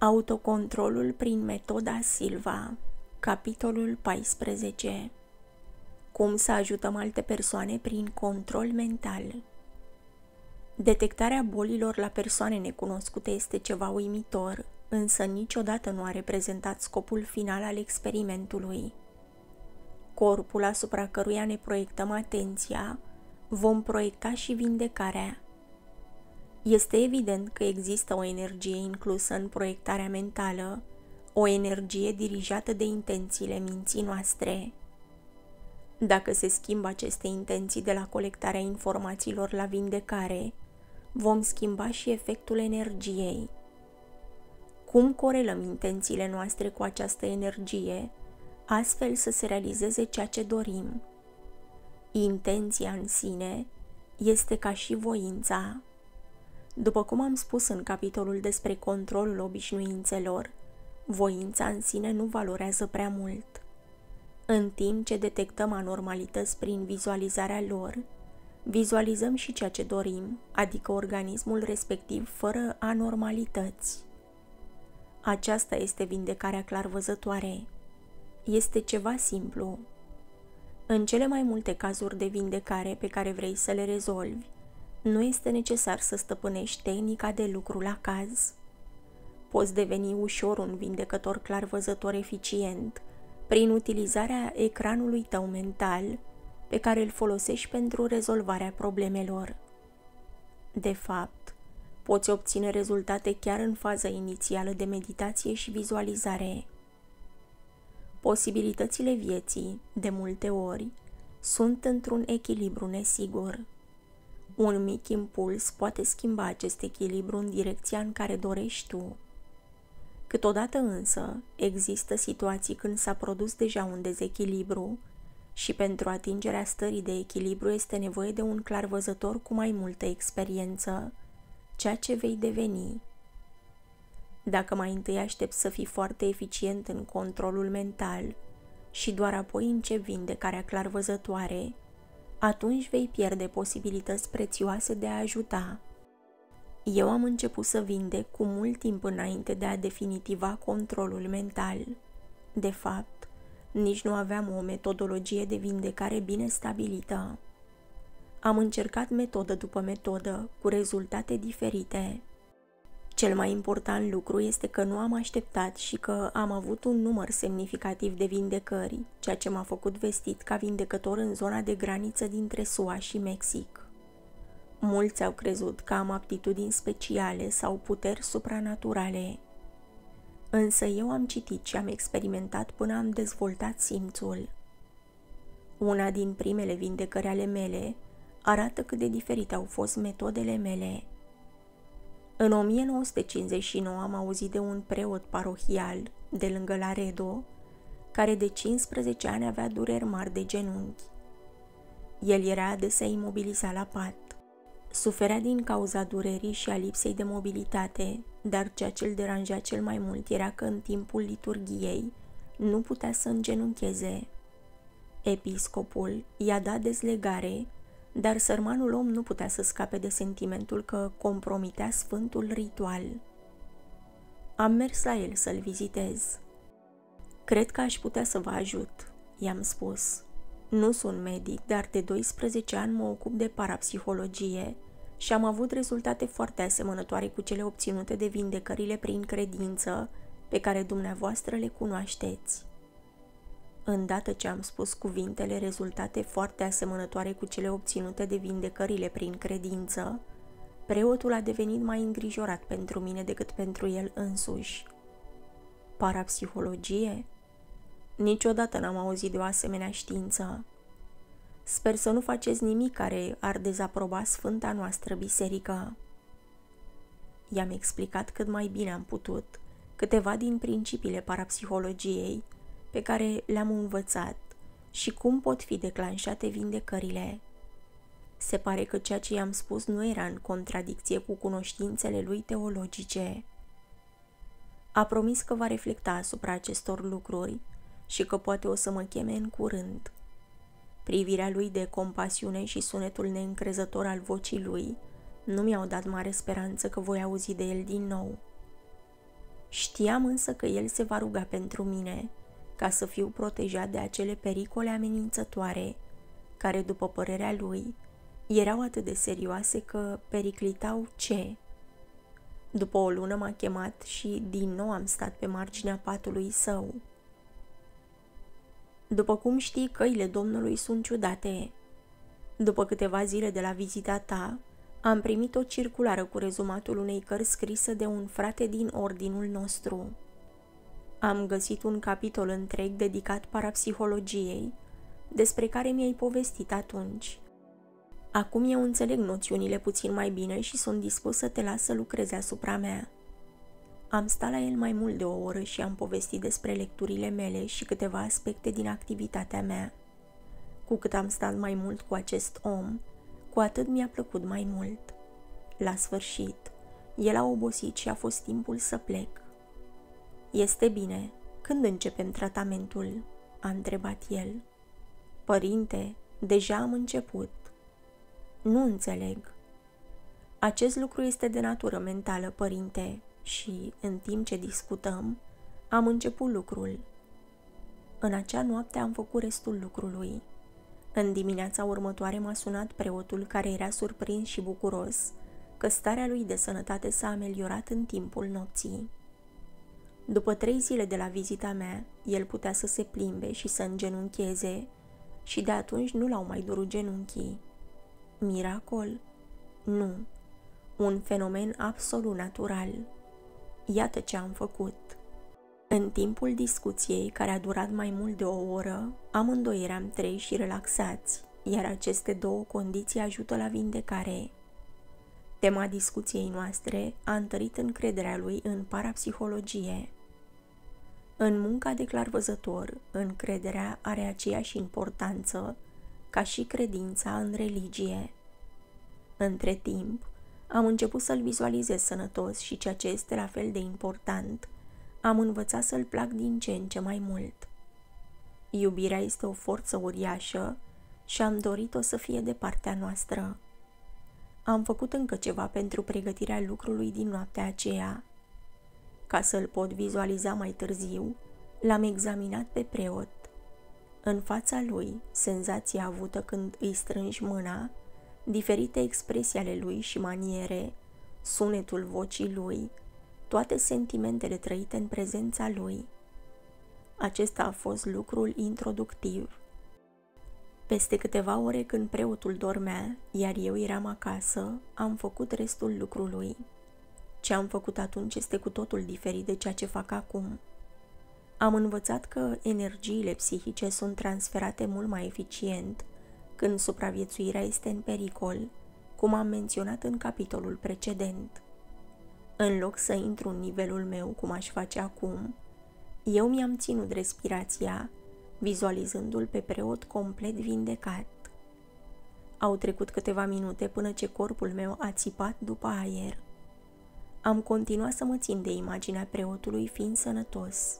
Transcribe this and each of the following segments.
Autocontrolul prin metoda Silva Capitolul 14 Cum să ajutăm alte persoane prin control mental Detectarea bolilor la persoane necunoscute este ceva uimitor, însă niciodată nu a reprezentat scopul final al experimentului. Corpul asupra căruia ne proiectăm atenția, vom proiecta și vindecarea. Este evident că există o energie inclusă în proiectarea mentală, o energie dirijată de intențiile minții noastre. Dacă se schimbă aceste intenții de la colectarea informațiilor la vindecare, vom schimba și efectul energiei. Cum corelăm intențiile noastre cu această energie, astfel să se realizeze ceea ce dorim? Intenția în sine este ca și voința. După cum am spus în capitolul despre controlul obișnuințelor, voința în sine nu valorează prea mult. În timp ce detectăm anormalități prin vizualizarea lor, vizualizăm și ceea ce dorim, adică organismul respectiv fără anormalități. Aceasta este vindecarea clarvăzătoare. Este ceva simplu. În cele mai multe cazuri de vindecare pe care vrei să le rezolvi, nu este necesar să stăpânești tehnica de lucru la caz. Poți deveni ușor un vindecător clarvăzător eficient prin utilizarea ecranului tău mental pe care îl folosești pentru rezolvarea problemelor. De fapt, poți obține rezultate chiar în faza inițială de meditație și vizualizare. Posibilitățile vieții, de multe ori, sunt într-un echilibru nesigur. Un mic impuls poate schimba acest echilibru în direcția în care dorești tu. Câteodată însă există situații când s-a produs deja un dezechilibru și pentru atingerea stării de echilibru este nevoie de un clarvăzător cu mai multă experiență, ceea ce vei deveni. Dacă mai întâi aștepți să fii foarte eficient în controlul mental și doar apoi începi vindecarea clarvăzătoare, atunci vei pierde posibilități prețioase de a ajuta. Eu am început să vindec cu mult timp înainte de a definitiva controlul mental. De fapt, nici nu aveam o metodologie de vindecare bine stabilită. Am încercat metodă după metodă, cu rezultate diferite. Cel mai important lucru este că nu am așteptat și că am avut un număr semnificativ de vindecări, ceea ce m-a făcut vestit ca vindecător în zona de graniță dintre SUA și Mexic. Mulți au crezut că am aptitudini speciale sau puteri supranaturale. Însă eu am citit și am experimentat până am dezvoltat simțul. Una din primele vindecări ale mele arată cât de diferite au fost metodele mele. În 1959 am auzit de un preot parohial de lângă Laredo, care de 15 ani avea dureri mari de genunchi. El era adesea imobilizat la pat. Suferea din cauza durerii și a lipsei de mobilitate, dar ceea ce îl deranja cel mai mult era că în timpul liturgiei nu putea să îngenuncheze. Episcopul i-a dat dezlegare dar sărmanul om nu putea să scape de sentimentul că compromitea sfântul ritual. Am mers la el să-l vizitez. Cred că aș putea să vă ajut, i-am spus. Nu sunt medic, dar de 12 ani mă ocup de parapsihologie și am avut rezultate foarte asemănătoare cu cele obținute de vindecările prin credință pe care dumneavoastră le cunoașteți. Îndată ce am spus cuvintele rezultate foarte asemănătoare cu cele obținute de vindecările prin credință, preotul a devenit mai îngrijorat pentru mine decât pentru el însuși. Parapsihologie? Niciodată n-am auzit de o asemenea știință. Sper să nu faceți nimic care ar dezaproba sfânta noastră biserică. I-am explicat cât mai bine am putut câteva din principiile parapsihologiei pe care le-am învățat și cum pot fi declanșate vindecările. Se pare că ceea ce i-am spus nu era în contradicție cu cunoștințele lui teologice. A promis că va reflecta asupra acestor lucruri și că poate o să mă cheme în curând. Privirea lui de compasiune și sunetul neîncrezător al vocii lui nu mi-au dat mare speranță că voi auzi de el din nou. Știam însă că el se va ruga pentru mine, ca să fiu protejat de acele pericole amenințătoare, care, după părerea lui, erau atât de serioase că periclitau ce? După o lună m-a chemat și din nou am stat pe marginea patului său. După cum știi, căile Domnului sunt ciudate. După câteva zile de la vizita ta, am primit o circulară cu rezumatul unei cărți scrisă de un frate din ordinul nostru. Am găsit un capitol întreg dedicat parapsihologiei, despre care mi-ai povestit atunci. Acum eu înțeleg noțiunile puțin mai bine și sunt dispus să te las să lucrezi asupra mea. Am stat la el mai mult de o oră și am povestit despre lecturile mele și câteva aspecte din activitatea mea. Cu cât am stat mai mult cu acest om, cu atât mi-a plăcut mai mult. La sfârșit, el a obosit și a fost timpul să plec. Este bine, când începem tratamentul? a întrebat el. Părinte, deja am început. Nu înțeleg. Acest lucru este de natură mentală, părinte, și, în timp ce discutăm, am început lucrul. În acea noapte am făcut restul lucrului. În dimineața următoare m-a sunat preotul care era surprins și bucuros că starea lui de sănătate s-a ameliorat în timpul nopții. După trei zile de la vizita mea, el putea să se plimbe și să îngenuncheze și de atunci nu l-au mai durut genunchii. Miracol? Nu. Un fenomen absolut natural. Iată ce am făcut. În timpul discuției, care a durat mai mult de o oră, amândoi eram trei și relaxați, iar aceste două condiții ajută la vindecare. Tema discuției noastre a întărit încrederea lui în parapsihologie. În munca de clarvăzător, încrederea are aceeași importanță ca și credința în religie. Între timp, am început să-l vizualizez sănătos și ceea ce este la fel de important, am învățat să-l plac din ce în ce mai mult. Iubirea este o forță uriașă și am dorit-o să fie de partea noastră. Am făcut încă ceva pentru pregătirea lucrului din noaptea aceea. Ca să-l pot vizualiza mai târziu, l-am examinat pe preot. În fața lui, senzația avută când îi strângi mâna, diferite expresii ale lui și maniere, sunetul vocii lui, toate sentimentele trăite în prezența lui. Acesta a fost lucrul introductiv. Peste câteva ore când preotul dormea, iar eu eram acasă, am făcut restul lucrului. Ce am făcut atunci este cu totul diferit de ceea ce fac acum. Am învățat că energiile psihice sunt transferate mult mai eficient când supraviețuirea este în pericol, cum am menționat în capitolul precedent. În loc să intru în nivelul meu cum aș face acum, eu mi-am ținut respirația, vizualizându-l pe preot complet vindecat. Au trecut câteva minute până ce corpul meu a țipat după aer. Am continuat să mă țin de imaginea preotului fiind sănătos.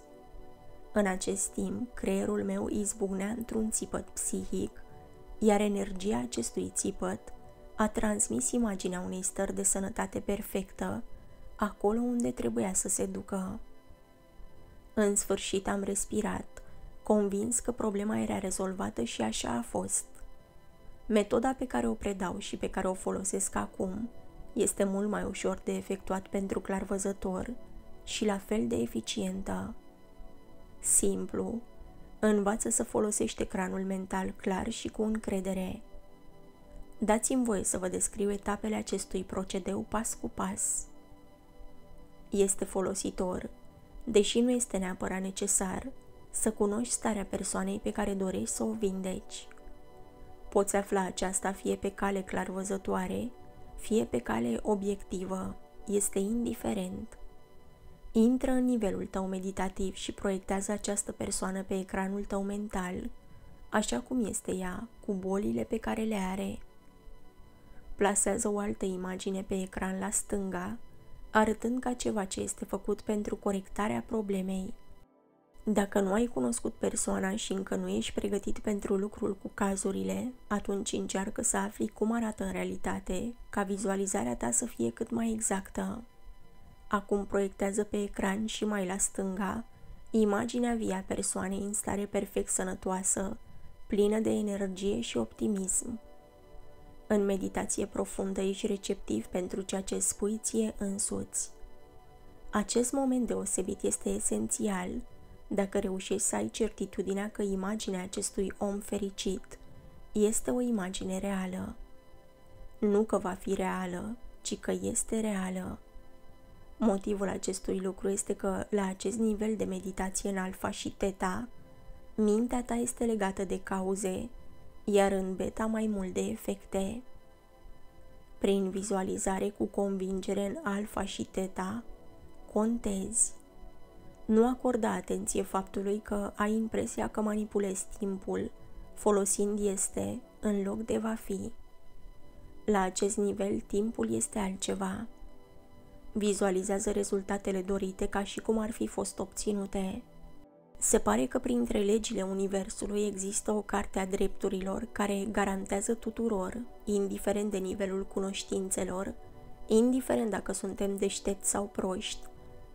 În acest timp, creierul meu izbucnea într-un țipăt psihic, iar energia acestui țipăt a transmis imaginea unei stări de sănătate perfectă, acolo unde trebuia să se ducă. În sfârșit am respirat, convins că problema era rezolvată și așa a fost. Metoda pe care o predau și pe care o folosesc acum este mult mai ușor de efectuat pentru clarvăzător și la fel de eficientă. Simplu, învață să folosești ecranul mental clar și cu încredere. Dați-mi voie să vă descriu etapele acestui procedeu pas cu pas. Este folositor, deși nu este neapărat necesar, să cunoști starea persoanei pe care dorești să o vindeci. Poți afla aceasta fie pe cale clarvăzătoare, fie pe cale obiectivă, este indiferent. Intră în nivelul tău meditativ și proiectează această persoană pe ecranul tău mental, așa cum este ea, cu bolile pe care le are. Plasează o altă imagine pe ecran la stânga, arătând ca ceva ce este făcut pentru corectarea problemei. Dacă nu ai cunoscut persoana și încă nu ești pregătit pentru lucrul cu cazurile, atunci încearcă să afli cum arată în realitate, ca vizualizarea ta să fie cât mai exactă. Acum proiectează pe ecran și mai la stânga imaginea via persoanei în stare perfect sănătoasă, plină de energie și optimism. În meditație profundă ești receptiv pentru ceea ce spui ție însuți. Acest moment deosebit este esențial dacă reușești să ai certitudinea că imaginea acestui om fericit este o imagine reală. Nu că va fi reală, ci că este reală. Motivul acestui lucru este că la acest nivel de meditație în alfa și teta, mintea ta este legată de cauze, iar în beta mai mult de efecte. Prin vizualizare cu convingere în alfa și teta, contezi. Nu acorda atenție faptului că ai impresia că manipulezi timpul, folosind este în loc de va fi. La acest nivel, timpul este altceva. Vizualizează rezultatele dorite ca și cum ar fi fost obținute. Se pare că printre legile Universului există o carte a drepturilor care garantează tuturor, indiferent de nivelul cunoștințelor, indiferent dacă suntem deștepți sau proști,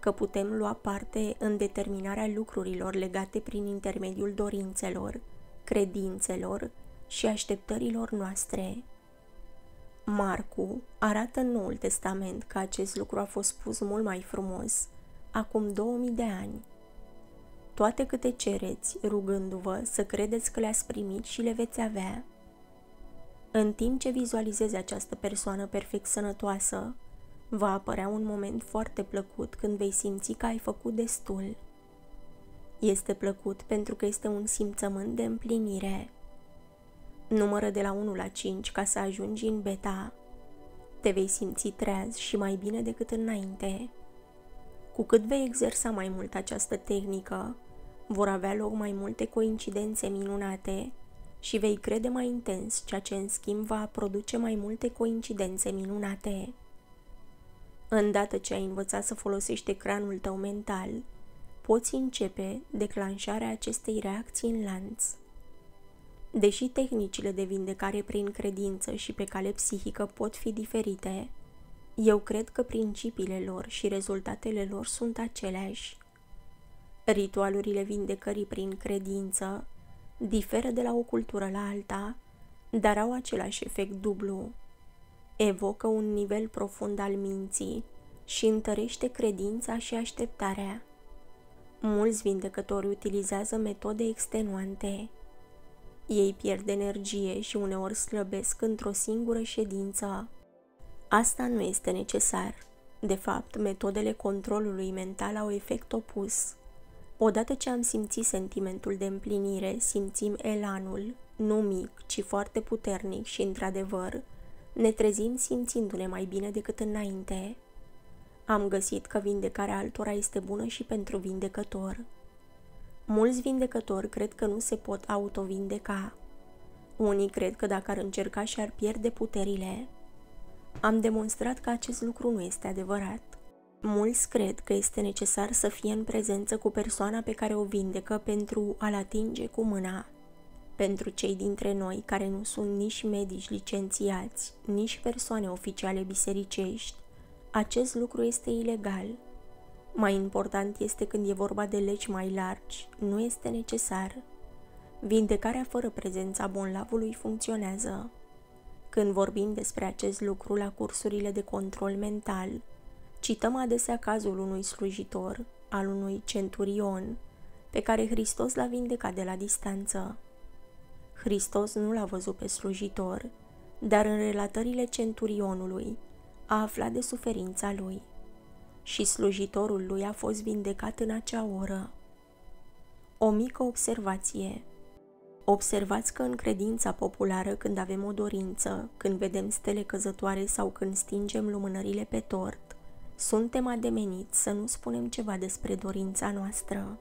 că putem lua parte în determinarea lucrurilor legate prin intermediul dorințelor, credințelor și așteptărilor noastre. Marcu arată în Noul Testament că acest lucru a fost spus mult mai frumos, acum 2000 de ani. Toate câte cereți, rugându-vă să credeți că le-ați primit și le veți avea. În timp ce vizualizezi această persoană perfect sănătoasă, va apărea un moment foarte plăcut când vei simți că ai făcut destul. Este plăcut pentru că este un simțământ de împlinire. Numără de la 1 la 5 ca să ajungi în beta. Te vei simți treaz și mai bine decât înainte. Cu cât vei exersa mai mult această tehnică, vor avea loc mai multe coincidențe minunate și vei crede mai intens, ceea ce în schimb va produce mai multe coincidențe minunate. Îndată ce ai învățat să folosești ecranul tău mental, poți începe declanșarea acestei reacții în lanț. Deși tehnicile de vindecare prin credință și pe cale psihică pot fi diferite, eu cred că principiile lor și rezultatele lor sunt aceleași. Ritualurile vindecării prin credință diferă de la o cultură la alta, dar au același efect dublu. Evocă un nivel profund al minții și întărește credința și așteptarea. Mulți vindecători utilizează metode extenuante, ei pierd energie și uneori slăbesc într-o singură ședință. Asta nu este necesar. De fapt, metodele controlului mental au efect opus. Odată ce am simțit sentimentul de împlinire, simțim elanul, nu mic, ci foarte puternic și, într-adevăr, ne trezim simțindu-ne mai bine decât înainte. Am găsit că vindecarea altora este bună și pentru vindecător. Mulți vindecători cred că nu se pot autovindeca. Unii cred că dacă ar încerca și-ar pierde puterile. Am demonstrat că acest lucru nu este adevărat. Mulți cred că este necesar să fie în prezență cu persoana pe care o vindecă pentru a-l atinge cu mâna. Pentru cei dintre noi care nu sunt nici medici licențiați, nici persoane oficiale bisericești, acest lucru este ilegal mai important este când e vorba de legi mai largi, nu este necesar. Vindecarea fără prezența bonlavului funcționează. Când vorbim despre acest lucru la cursurile de control mental, cităm adesea cazul unui slujitor, al unui centurion, pe care Hristos l-a vindecat de la distanță. Hristos nu l-a văzut pe slujitor, dar în relatările centurionului a aflat de suferința lui și slujitorul lui a fost vindecat în acea oră. O mică observație. Observați că în credința populară, când avem o dorință, când vedem stele căzătoare sau când stingem lumânările pe tort, suntem ademeniți să nu spunem ceva despre dorința noastră.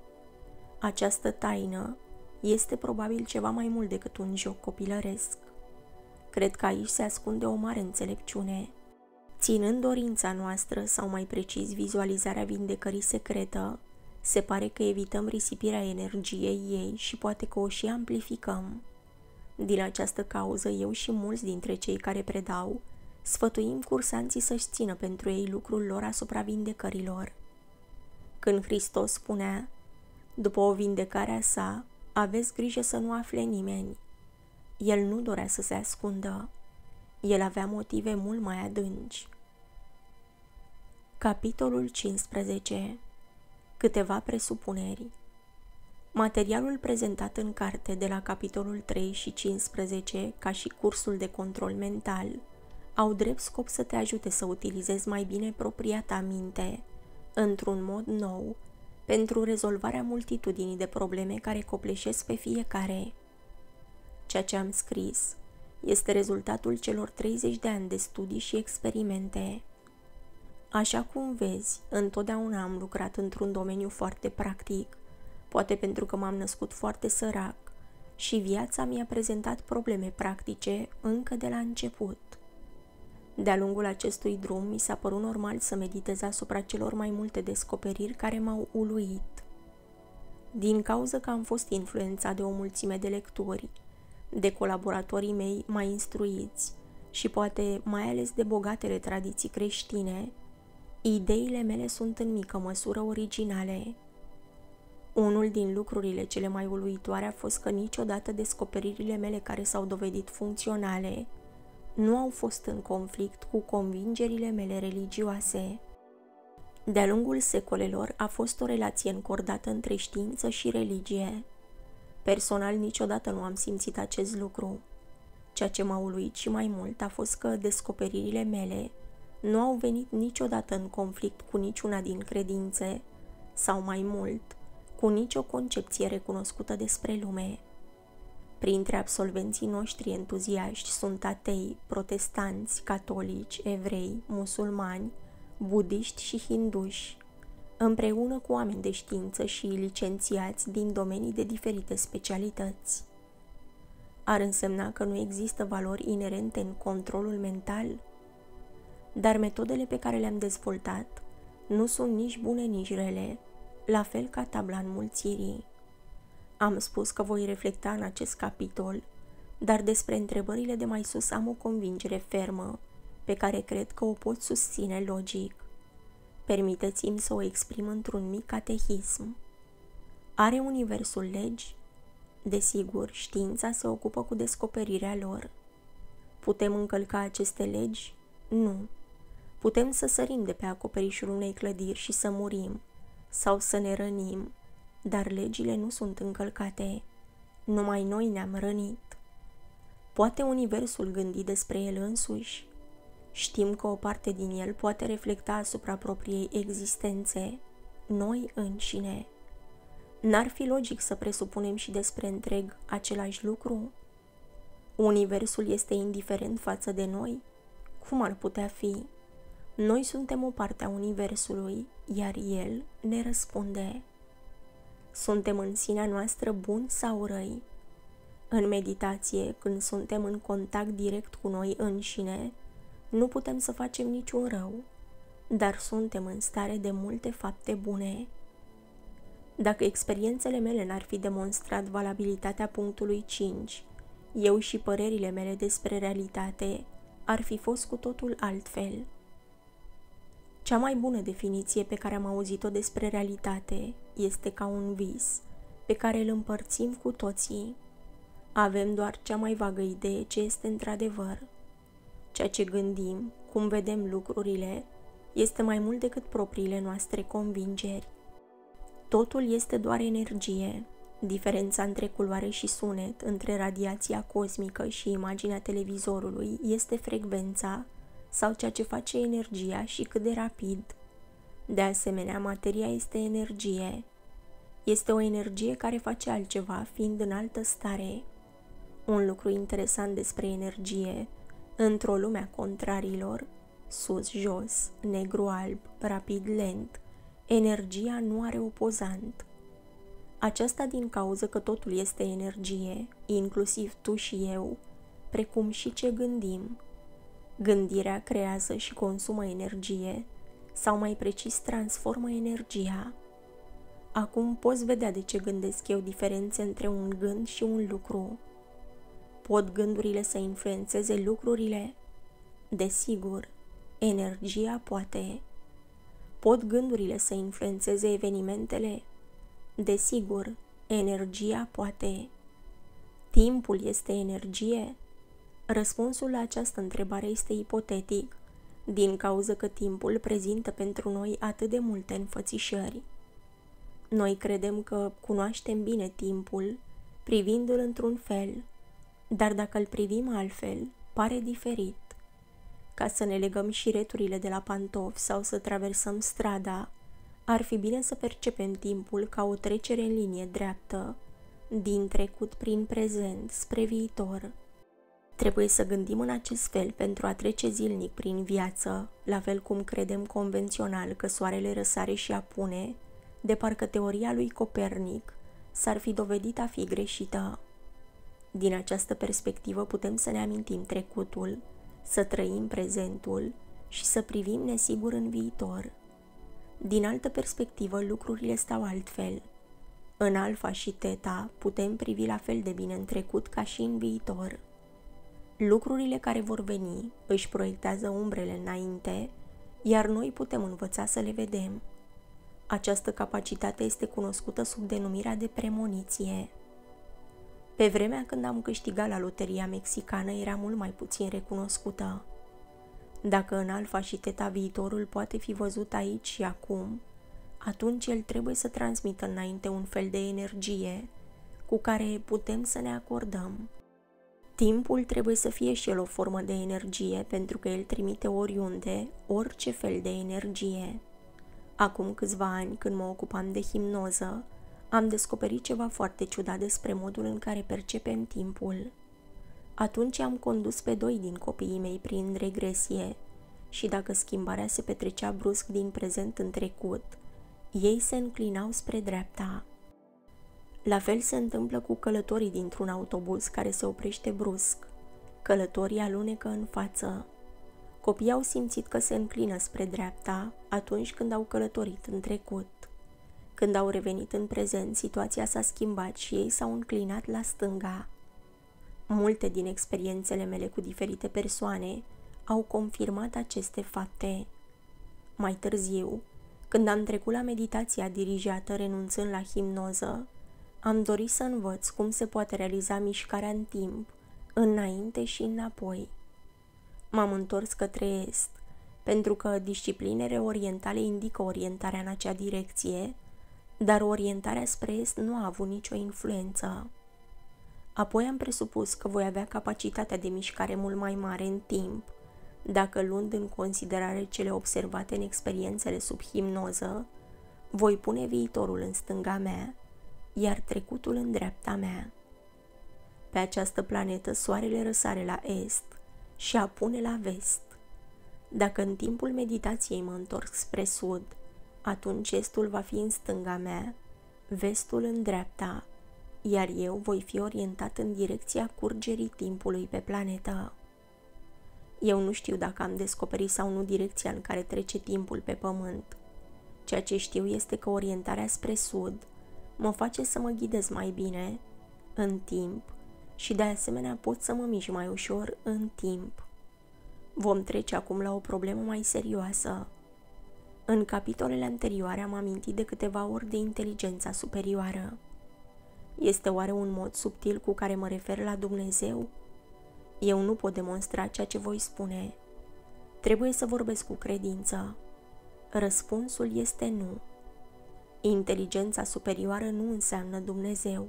Această taină este probabil ceva mai mult decât un joc copilăresc. Cred că aici se ascunde o mare înțelepciune Ținând dorința noastră, sau mai precis vizualizarea vindecării secretă, se pare că evităm risipirea energiei ei și poate că o și amplificăm. Din această cauză, eu și mulți dintre cei care predau sfătuim cursanții să-și țină pentru ei lucrul lor asupra vindecărilor. Când Hristos spunea, după o vindecare a sa, aveți grijă să nu afle nimeni. El nu dorea să se ascundă. El avea motive mult mai adânci. Capitolul 15 Câteva presupuneri Materialul prezentat în carte de la capitolul 3 și 15, ca și cursul de control mental, au drept scop să te ajute să utilizezi mai bine propria ta minte, într-un mod nou, pentru rezolvarea multitudinii de probleme care copleșesc pe fiecare. Ceea ce am scris este rezultatul celor 30 de ani de studii și experimente. Așa cum vezi, întotdeauna am lucrat într-un domeniu foarte practic, poate pentru că m-am născut foarte sărac și viața mi-a prezentat probleme practice încă de la început. De-a lungul acestui drum mi s-a părut normal să meditez asupra celor mai multe descoperiri care m-au uluit. Din cauza că am fost influențat de o mulțime de lecturi, de colaboratorii mei mai instruiți și poate mai ales de bogatele tradiții creștine, ideile mele sunt în mică măsură originale. Unul din lucrurile cele mai uluitoare a fost că niciodată descoperirile mele care s-au dovedit funcționale nu au fost în conflict cu convingerile mele religioase. De-a lungul secolelor a fost o relație încordată între știință și religie. Personal niciodată nu am simțit acest lucru. Ceea ce m-a uluit și mai mult a fost că descoperirile mele nu au venit niciodată în conflict cu niciuna din credințe, sau mai mult, cu nicio concepție recunoscută despre lume. Printre absolvenții noștri entuziaști sunt atei, protestanți, catolici, evrei, musulmani, budiști și hinduși, împreună cu oameni de știință și licențiați din domenii de diferite specialități. Ar însemna că nu există valori inerente în controlul mental? Dar metodele pe care le-am dezvoltat nu sunt nici bune, nici rele, la fel ca tabla înmulțirii. Am spus că voi reflecta în acest capitol, dar despre întrebările de mai sus am o convingere fermă, pe care cred că o pot susține logic. Permiteți-mi să o exprim într-un mic catehism. Are Universul legi? Desigur, știința se ocupă cu descoperirea lor. Putem încălca aceste legi? Nu. Putem să sărim de pe acoperișul unei clădiri și să murim, sau să ne rănim, dar legile nu sunt încălcate. Numai noi ne-am rănit. Poate Universul gândi despre el însuși? Știm că o parte din el poate reflecta asupra propriei existențe, noi înșine. N-ar fi logic să presupunem și despre întreg același lucru? Universul este indiferent față de noi? Cum ar putea fi? Noi suntem o parte a Universului, iar El ne răspunde. Suntem în sinea noastră buni sau răi? În meditație, când suntem în contact direct cu noi înșine, nu putem să facem niciun rău, dar suntem în stare de multe fapte bune. Dacă experiențele mele n-ar fi demonstrat valabilitatea punctului 5, eu și părerile mele despre realitate ar fi fost cu totul altfel. Cea mai bună definiție pe care am auzit-o despre realitate este ca un vis pe care îl împărțim cu toții. Avem doar cea mai vagă idee ce este într-adevăr. Ceea ce gândim, cum vedem lucrurile, este mai mult decât propriile noastre convingeri. Totul este doar energie. Diferența între culoare și sunet, între radiația cosmică și imaginea televizorului este frecvența sau ceea ce face energia și cât de rapid. De asemenea, materia este energie. Este o energie care face altceva, fiind în altă stare. Un lucru interesant despre energie, într-o lume a contrarilor, sus-jos, negru-alb, rapid-lent, energia nu are opozant. Aceasta din cauza că totul este energie, inclusiv tu și eu, precum și ce gândim, Gândirea creează și consumă energie, sau mai precis transformă energia. Acum poți vedea de ce gândesc eu diferențe între un gând și un lucru. Pot gândurile să influențeze lucrurile? Desigur, energia poate. Pot gândurile să influențeze evenimentele? Desigur, energia poate. Timpul este energie? Răspunsul la această întrebare este ipotetic, din cauza că timpul prezintă pentru noi atât de multe înfățișări. Noi credem că cunoaștem bine timpul, privindu-l într-un fel, dar dacă îl privim altfel, pare diferit. Ca să ne legăm șireturile de la pantofi sau să traversăm strada, ar fi bine să percepem timpul ca o trecere în linie dreaptă, din trecut prin prezent spre viitor. Trebuie să gândim în acest fel pentru a trece zilnic prin viață, la fel cum credem convențional că soarele răsare și apune, de parcă teoria lui Copernic s-ar fi dovedit a fi greșită. Din această perspectivă putem să ne amintim trecutul, să trăim prezentul și să privim nesigur în viitor. Din altă perspectivă, lucrurile stau altfel. În alfa și teta putem privi la fel de bine în trecut ca și în viitor. Lucrurile care vor veni își proiectează umbrele înainte, iar noi putem învăța să le vedem. Această capacitate este cunoscută sub denumirea de premoniție. Pe vremea când am câștigat la loteria mexicană era mult mai puțin recunoscută. Dacă în alfa și teta viitorul poate fi văzut aici și acum, atunci el trebuie să transmită înainte un fel de energie cu care putem să ne acordăm. Timpul trebuie să fie și el o formă de energie pentru că el trimite oriunde orice fel de energie. Acum câțiva ani, când mă ocupam de himnoză, am descoperit ceva foarte ciudat despre modul în care percepem timpul. Atunci am condus pe doi din copiii mei prin regresie și dacă schimbarea se petrecea brusc din prezent în trecut, ei se înclinau spre dreapta. La fel se întâmplă cu călătorii dintr-un autobuz care se oprește brusc. Călătorii alunecă în față. Copiii au simțit că se înclină spre dreapta atunci când au călătorit în trecut. Când au revenit în prezent, situația s-a schimbat și ei s-au înclinat la stânga. Multe din experiențele mele cu diferite persoane au confirmat aceste fapte. Mai târziu, când am trecut la meditația dirijată renunțând la himnoză, am dorit să învăț cum se poate realiza mișcarea în timp, înainte și înapoi. M-am întors către est, pentru că disciplinele orientale indică orientarea în acea direcție, dar orientarea spre est nu a avut nicio influență. Apoi am presupus că voi avea capacitatea de mișcare mult mai mare în timp, dacă luând în considerare cele observate în experiențele sub himnoză, voi pune viitorul în stânga mea, iar trecutul în dreapta mea. Pe această planetă soarele răsare la est și apune la vest. Dacă în timpul meditației mă întorc spre sud, atunci estul va fi în stânga mea, vestul în dreapta, iar eu voi fi orientat în direcția curgerii timpului pe planetă. Eu nu știu dacă am descoperit sau nu direcția în care trece timpul pe pământ. Ceea ce știu este că orientarea spre sud mă face să mă ghidez mai bine, în timp, și de asemenea pot să mă mișc mai ușor în timp. Vom trece acum la o problemă mai serioasă. În capitolele anterioare am amintit de câteva ori de inteligența superioară. Este oare un mod subtil cu care mă refer la Dumnezeu? Eu nu pot demonstra ceea ce voi spune. Trebuie să vorbesc cu credință. Răspunsul este nu. Inteligența superioară nu înseamnă Dumnezeu.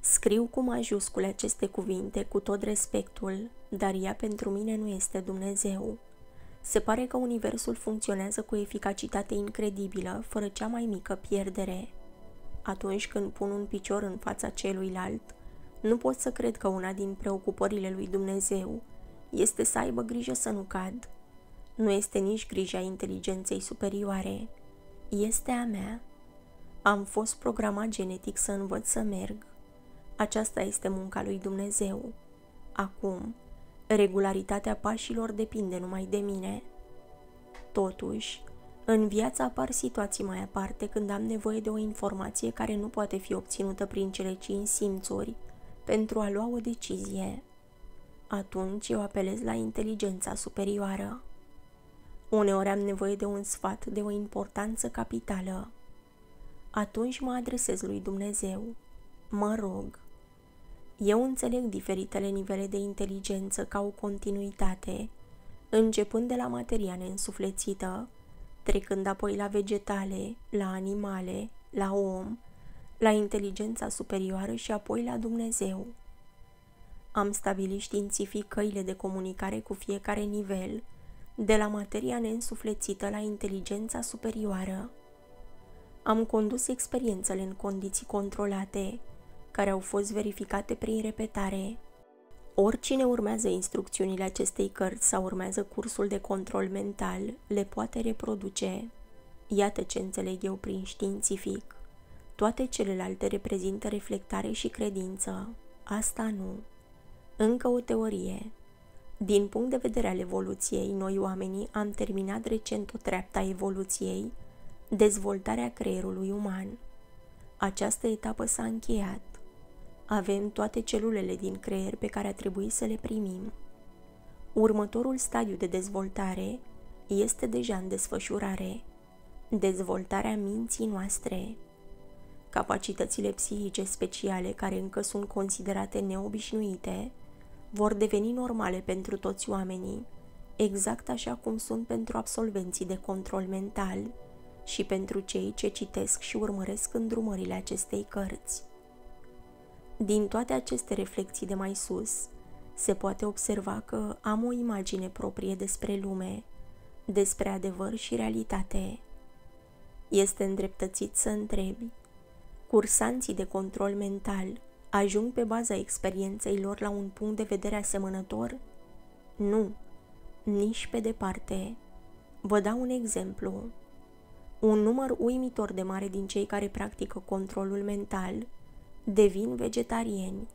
Scriu cu majuscule aceste cuvinte cu tot respectul, dar ea pentru mine nu este Dumnezeu. Se pare că universul funcționează cu eficacitate incredibilă, fără cea mai mică pierdere. Atunci când pun un picior în fața celuilalt, nu pot să cred că una din preocupările lui Dumnezeu este să aibă grijă să nu cad. Nu este nici grija inteligenței superioare, este a mea. Am fost programat genetic să învăț să merg. Aceasta este munca lui Dumnezeu. Acum, regularitatea pașilor depinde numai de mine. Totuși, în viață apar situații mai aparte când am nevoie de o informație care nu poate fi obținută prin cele cinci simțuri pentru a lua o decizie. atunci eu apelez la inteligența superioară. Uneori am nevoie de un sfat de o importanță capitală. Atunci mă adresez lui Dumnezeu. Mă rog. Eu înțeleg diferitele nivele de inteligență ca o continuitate, începând de la materia neînsuflețită, trecând apoi la vegetale, la animale, la om, la inteligența superioară și apoi la Dumnezeu. Am stabilit științific căile de comunicare cu fiecare nivel, de la materia neînsuflețită la inteligența superioară. Am condus experiențele în condiții controlate, care au fost verificate prin repetare. Oricine urmează instrucțiunile acestei cărți sau urmează cursul de control mental, le poate reproduce. Iată ce înțeleg eu prin științific. Toate celelalte reprezintă reflectare și credință. Asta nu. Încă o teorie. Din punct de vedere al evoluției, noi oamenii am terminat recent o treaptă a evoluției, dezvoltarea creierului uman. Această etapă s-a încheiat. Avem toate celulele din creier pe care a trebuit să le primim. Următorul stadiu de dezvoltare este deja în desfășurare. Dezvoltarea minții noastre. Capacitățile psihice speciale care încă sunt considerate neobișnuite vor deveni normale pentru toți oamenii, exact așa cum sunt pentru absolvenții de control mental și pentru cei ce citesc și urmăresc îndrumările acestei cărți. Din toate aceste reflexii de mai sus, se poate observa că am o imagine proprie despre lume, despre adevăr și realitate. Este îndreptățit să întrebi, cursanții de control mental ajung pe baza experienței lor la un punct de vedere asemănător? Nu, nici pe departe. Vă dau un exemplu. Un număr uimitor de mare din cei care practică controlul mental devin vegetariani.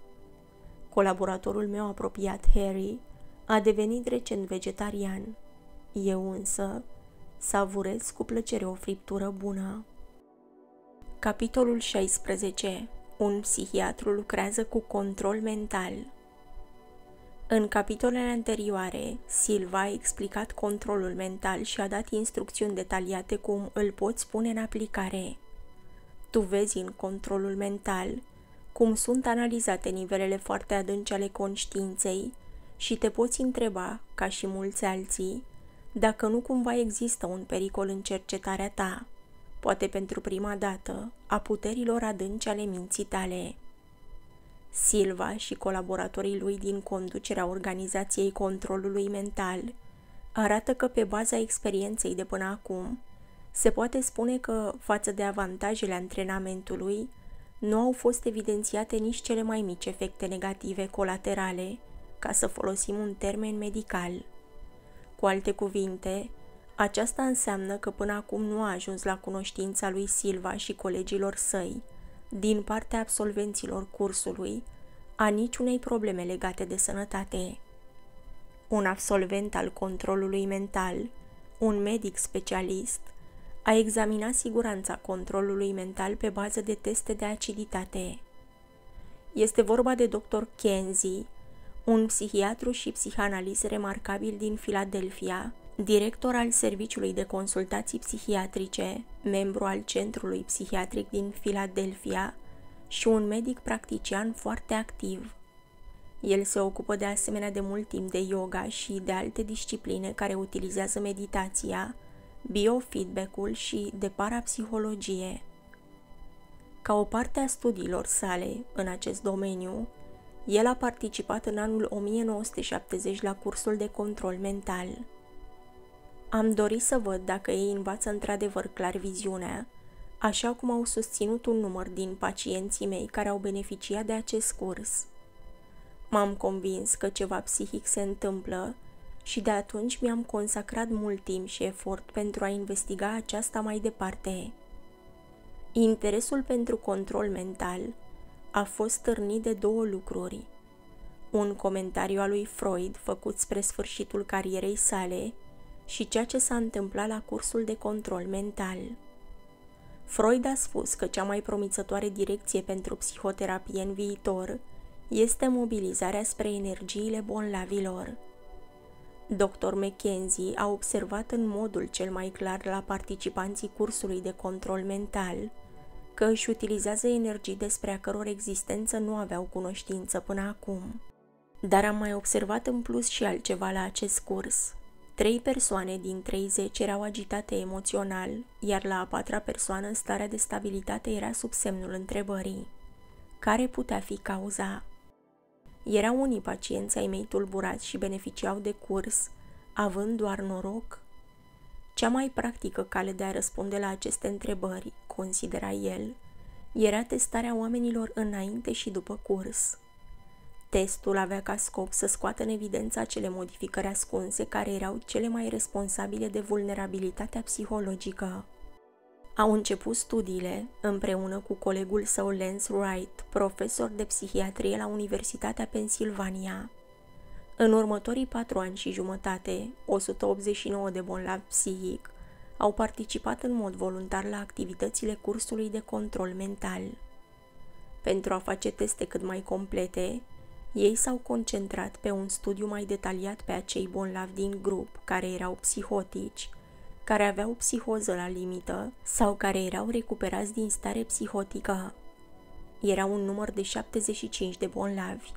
Colaboratorul meu apropiat, Harry, a devenit recent vegetarian. Eu însă savurez cu plăcere o friptură bună. Capitolul 16. Un psihiatru lucrează cu control mental. În capitolele anterioare, Silva a explicat controlul mental și a dat instrucțiuni detaliate cum îl poți pune în aplicare. Tu vezi în controlul mental cum sunt analizate nivelele foarte adânci ale conștiinței și te poți întreba, ca și mulți alții, dacă nu cumva există un pericol în cercetarea ta, poate pentru prima dată, a puterilor adânci ale minții tale. Silva și colaboratorii lui din conducerea organizației controlului mental arată că pe baza experienței de până acum, se poate spune că, față de avantajele antrenamentului, nu au fost evidențiate nici cele mai mici efecte negative colaterale, ca să folosim un termen medical. Cu alte cuvinte, aceasta înseamnă că până acum nu a ajuns la cunoștința lui Silva și colegilor săi, din partea absolvenților cursului, a niciunei probleme legate de sănătate. Un absolvent al controlului mental, un medic specialist, a examinat siguranța controlului mental pe bază de teste de aciditate. Este vorba de dr. Kenzie, un psihiatru și psihanalist remarcabil din Filadelfia, director al Serviciului de Consultații Psihiatrice, membru al Centrului Psihiatric din Filadelfia și un medic practician foarte activ. El se ocupă de asemenea de mult timp de yoga și de alte discipline care utilizează meditația, biofeedback-ul și de parapsihologie. Ca o parte a studiilor sale în acest domeniu, el a participat în anul 1970 la cursul de control mental. Am dorit să văd dacă ei învață într-adevăr clar viziunea, așa cum au susținut un număr din pacienții mei care au beneficiat de acest curs. M-am convins că ceva psihic se întâmplă și de atunci mi-am consacrat mult timp și efort pentru a investiga aceasta mai departe. Interesul pentru control mental a fost stârnit de două lucruri. Un comentariu al lui Freud făcut spre sfârșitul carierei sale și ceea ce s-a întâmplat la cursul de control mental. Freud a spus că cea mai promițătoare direcție pentru psihoterapie în viitor este mobilizarea spre energiile bolnavilor. Dr. McKenzie a observat în modul cel mai clar la participanții cursului de control mental că își utilizează energii despre a căror existență nu aveau cunoștință până acum. Dar am mai observat în plus și altceva la acest curs. Trei persoane din 30 erau agitate emoțional, iar la a patra persoană starea de stabilitate era sub semnul întrebării. Care putea fi cauza? Erau unii pacienți ai mei tulburați și beneficiau de curs, având doar noroc? Cea mai practică cale de a răspunde la aceste întrebări, considera el, era testarea oamenilor înainte și după curs. Testul avea ca scop să scoată în evidență acele modificări ascunse care erau cele mai responsabile de vulnerabilitatea psihologică. Au început studiile împreună cu colegul său Lance Wright, profesor de psihiatrie la Universitatea Pennsylvania. În următorii patru ani și jumătate, 189 de bolnavi psihic au participat în mod voluntar la activitățile cursului de control mental. Pentru a face teste cât mai complete, ei s-au concentrat pe un studiu mai detaliat pe acei bolnavi din grup care erau psihotici, care aveau psihoză la limită sau care erau recuperați din stare psihotică. Era un număr de 75 de bolnavi.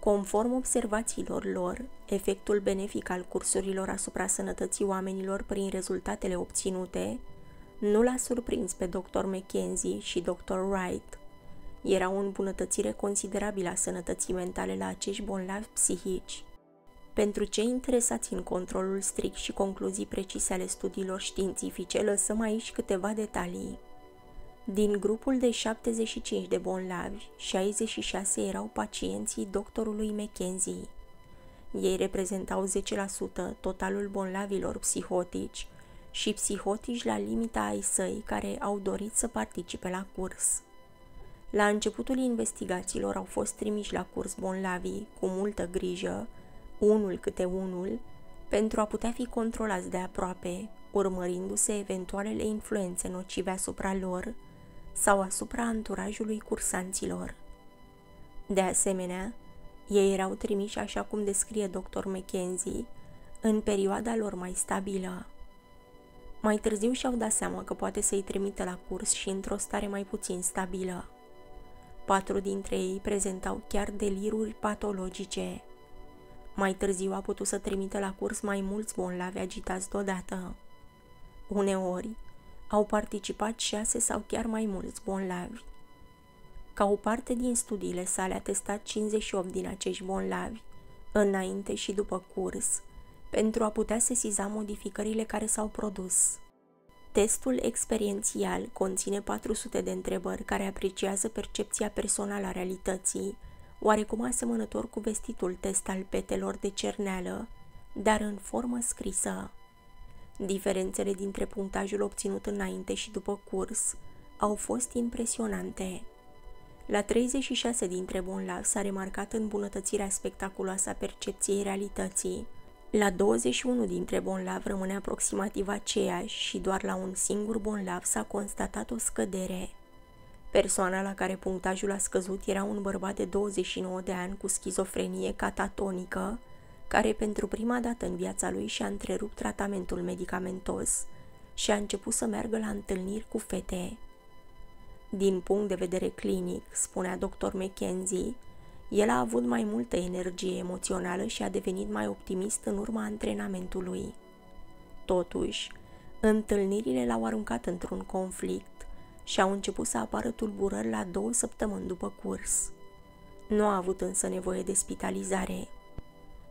Conform observațiilor lor, efectul benefic al cursurilor asupra sănătății oamenilor prin rezultatele obținute nu l-a surprins pe Dr. McKenzie și Dr. Wright. Era o îmbunătățire considerabilă a sănătății mentale la acești bolnavi psihici. Pentru cei interesați în controlul strict și concluzii precise ale studiilor științifice, lăsăm aici câteva detalii. Din grupul de 75 de bolnavi, 66 erau pacienții doctorului McKenzie. Ei reprezentau 10% totalul bolnavilor psihotici și psihotici la limita ai săi care au dorit să participe la curs. La începutul investigațiilor au fost trimiși la curs bolnavii cu multă grijă, unul câte unul, pentru a putea fi controlați de aproape, urmărindu-se eventualele influențe nocive asupra lor sau asupra anturajului cursanților. De asemenea, ei erau trimiși așa cum descrie dr. McKenzie, în perioada lor mai stabilă. Mai târziu și-au dat seama că poate să-i trimită la curs și într-o stare mai puțin stabilă. Patru dintre ei prezentau chiar deliruri patologice. Mai târziu a putut să trimită la curs mai mulți bolnavi agitați deodată. Uneori, au participat șase sau chiar mai mulți bolnavi. Ca o parte din studiile sale a testat 58 din acești bolnavi, înainte și după curs, pentru a putea sesiza modificările care s-au produs. Testul experiențial conține 400 de întrebări care apreciază percepția personală a realității, oarecum asemănător cu vestitul test al petelor de cerneală, dar în formă scrisă. Diferențele dintre punctajul obținut înainte și după curs au fost impresionante. La 36 dintre bolnavi s-a remarcat îmbunătățirea spectaculoasă a percepției realității. La 21 dintre bolnavi rămâne aproximativ aceeași și doar la un singur bolnav s-a constatat o scădere. Persoana la care punctajul a scăzut era un bărbat de 29 de ani cu schizofrenie catatonică, care pentru prima dată în viața lui și-a întrerupt tratamentul medicamentos și a început să meargă la întâlniri cu fete. Din punct de vedere clinic, spunea dr. McKenzie, el a avut mai multă energie emoțională și a devenit mai optimist în urma antrenamentului. Totuși, întâlnirile l-au aruncat într-un conflict și au început să apară tulburări la două săptămâni după curs. Nu a avut însă nevoie de spitalizare.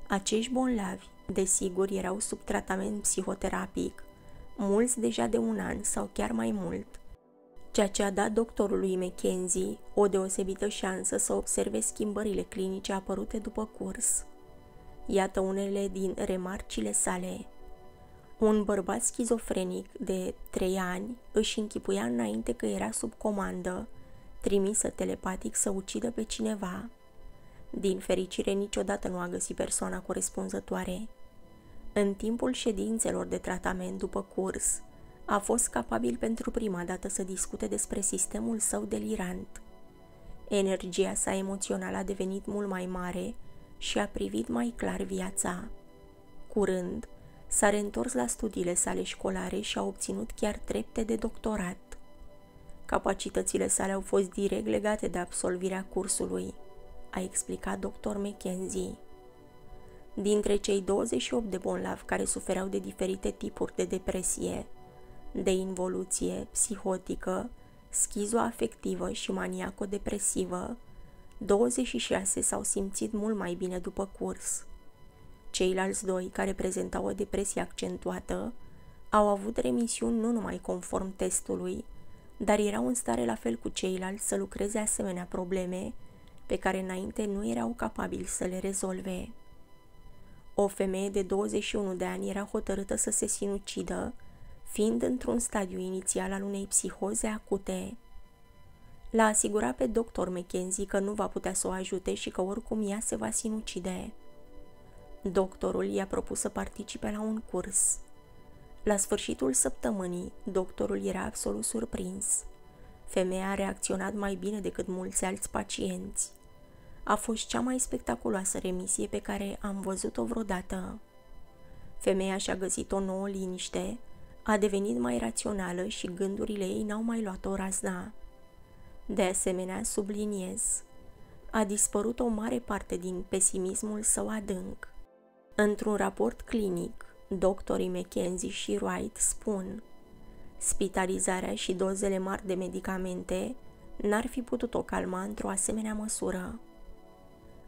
Acești bolnavi, desigur, erau sub tratament psihoterapic, mulți deja de un an sau chiar mai mult, ceea ce a dat doctorului McKenzie o deosebită șansă să observe schimbările clinice apărute după curs. Iată unele din remarcile sale. Un bărbat schizofrenic de trei ani își închipuia înainte că era sub comandă, trimisă telepatic să ucidă pe cineva. Din fericire, niciodată nu a găsit persoana corespunzătoare. În timpul ședințelor de tratament după curs, a fost capabil pentru prima dată să discute despre sistemul său delirant. Energia sa emoțională a devenit mult mai mare și a privit mai clar viața. Curând, s-a reîntors la studiile sale școlare și a obținut chiar trepte de doctorat. Capacitățile sale au fost direct legate de absolvirea cursului, a explicat dr. McKenzie. Dintre cei 28 de bolnavi care sufereau de diferite tipuri de depresie, de involuție psihotică, schizoafectivă și maniaco-depresivă, 26 s-au simțit mult mai bine după curs. Ceilalți doi, care prezentau o depresie accentuată, au avut remisiuni nu numai conform testului, dar erau în stare la fel cu ceilalți să lucreze asemenea probleme pe care înainte nu erau capabili să le rezolve. O femeie de 21 de ani era hotărâtă să se sinucidă, fiind într-un stadiu inițial al unei psihoze acute. L-a asigurat pe doctor McKenzie că nu va putea să o ajute și că oricum ea se va sinucide. Doctorul i-a propus să participe la un curs. La sfârșitul săptămânii, doctorul era absolut surprins. Femeia a reacționat mai bine decât mulți alți pacienți. A fost cea mai spectaculoasă remisie pe care am văzut-o vreodată. Femeia și-a găsit o nouă liniște, a devenit mai rațională și gândurile ei n-au mai luat-o razna. De asemenea, subliniez, a dispărut o mare parte din pesimismul său adânc. Într-un raport clinic, doctorii McKenzie și Wright spun Spitalizarea și dozele mari de medicamente n-ar fi putut o calma într-o asemenea măsură.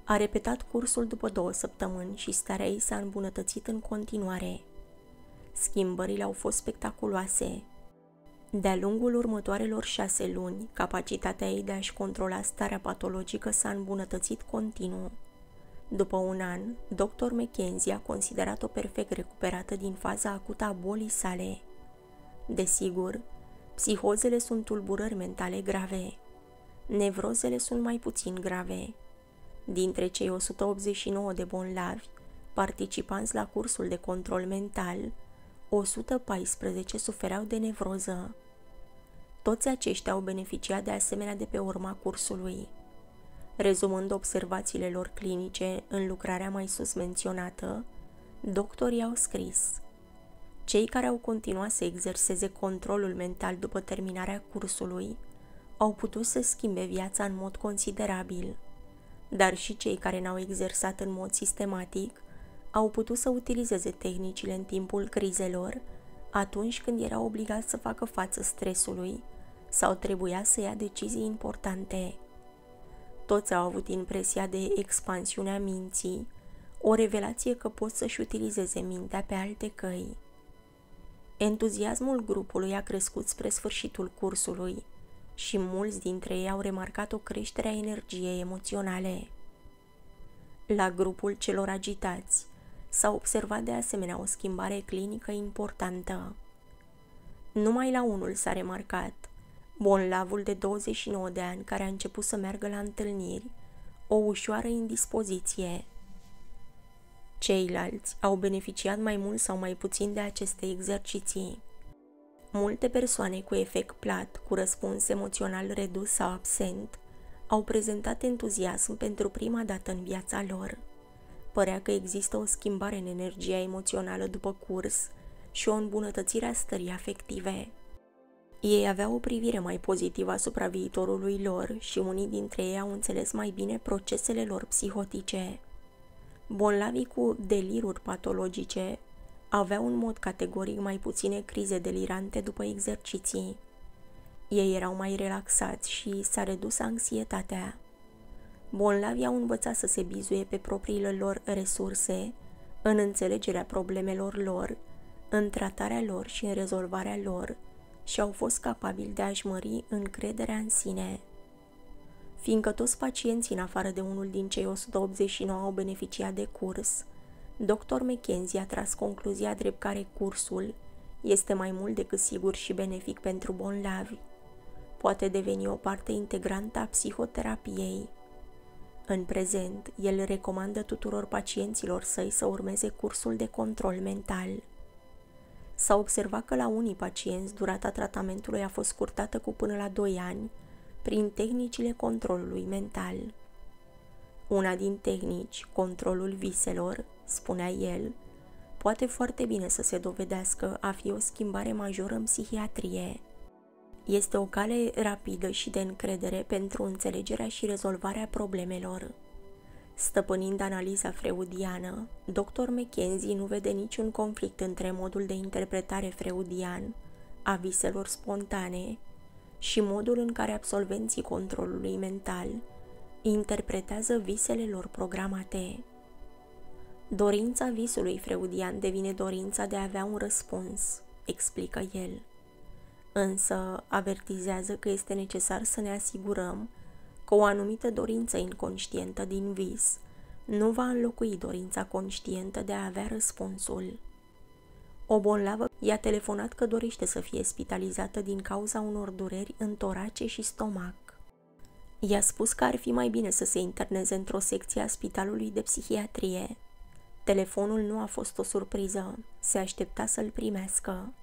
A repetat cursul după două săptămâni și starea ei s-a îmbunătățit în continuare. Schimbările au fost spectaculoase. De-a lungul următoarelor șase luni, capacitatea ei de a-și controla starea patologică s-a îmbunătățit continuu. După un an, dr. McKenzie a considerat-o perfect recuperată din faza acută a bolii sale. Desigur, psihozele sunt tulburări mentale grave. Nevrozele sunt mai puțin grave. Dintre cei 189 de bonlavi, participanți la cursul de control mental, 114 sufereau de nevroză. Toți aceștia au beneficiat de asemenea de pe urma cursului. Rezumând observațiile lor clinice în lucrarea mai sus menționată, doctorii au scris Cei care au continuat să exerseze controlul mental după terminarea cursului au putut să schimbe viața în mod considerabil, dar și cei care n-au exersat în mod sistematic au putut să utilizeze tehnicile în timpul crizelor, atunci când erau obligați să facă față stresului sau trebuia să ia decizii importante. Toți au avut impresia de expansiunea minții, o revelație că pot să-și utilizeze mintea pe alte căi. Entuziasmul grupului a crescut spre sfârșitul cursului și mulți dintre ei au remarcat o creștere a energiei emoționale. La grupul celor agitați s-a observat de asemenea o schimbare clinică importantă. Numai la unul s-a remarcat, bonlavul de 29 de ani care a început să meargă la întâlniri, o ușoară indispoziție. Ceilalți au beneficiat mai mult sau mai puțin de aceste exerciții. Multe persoane cu efect plat, cu răspuns emoțional redus sau absent, au prezentat entuziasm pentru prima dată în viața lor. Părea că există o schimbare în energia emoțională după curs și o îmbunătățire a stării afective. Ei aveau o privire mai pozitivă asupra viitorului lor și unii dintre ei au înțeles mai bine procesele lor psihotice. Bolnavii cu deliruri patologice aveau în mod categoric mai puține crize delirante după exerciții. Ei erau mai relaxați și s-a redus anxietatea. Bolnavii au învățat să se bizuie pe propriile lor resurse, în înțelegerea problemelor lor, în tratarea lor și în rezolvarea lor și au fost capabili de a-și mări încrederea în sine. Fiindcă toți pacienții, în afară de unul din cei 189, au beneficiat de curs, Dr. McKenzie a tras concluzia drept care cursul este mai mult decât sigur și benefic pentru bolnavi. Poate deveni o parte integrantă a psihoterapiei. În prezent, el recomandă tuturor pacienților săi să urmeze cursul de control mental. S-a observat că la unii pacienți durata tratamentului a fost scurtată cu până la 2 ani, prin tehnicile controlului mental. Una din tehnici, controlul viselor, spunea el, poate foarte bine să se dovedească a fi o schimbare majoră în psihiatrie. Este o cale rapidă și de încredere pentru înțelegerea și rezolvarea problemelor. Stăpânind analiza freudiană, dr. McKenzie nu vede niciun conflict între modul de interpretare freudian a viselor spontane și modul în care absolvenții controlului mental interpretează visele lor programate. Dorința visului freudian devine dorința de a avea un răspuns, explică el. Însă avertizează că este necesar să ne asigurăm că o anumită dorință inconștientă din vis nu va înlocui dorința conștientă de a avea răspunsul. O bolnavă i-a telefonat că dorește să fie spitalizată din cauza unor dureri în torace și stomac. I-a spus că ar fi mai bine să se interneze într-o secție a spitalului de psihiatrie. Telefonul nu a fost o surpriză, se aștepta să-l primească.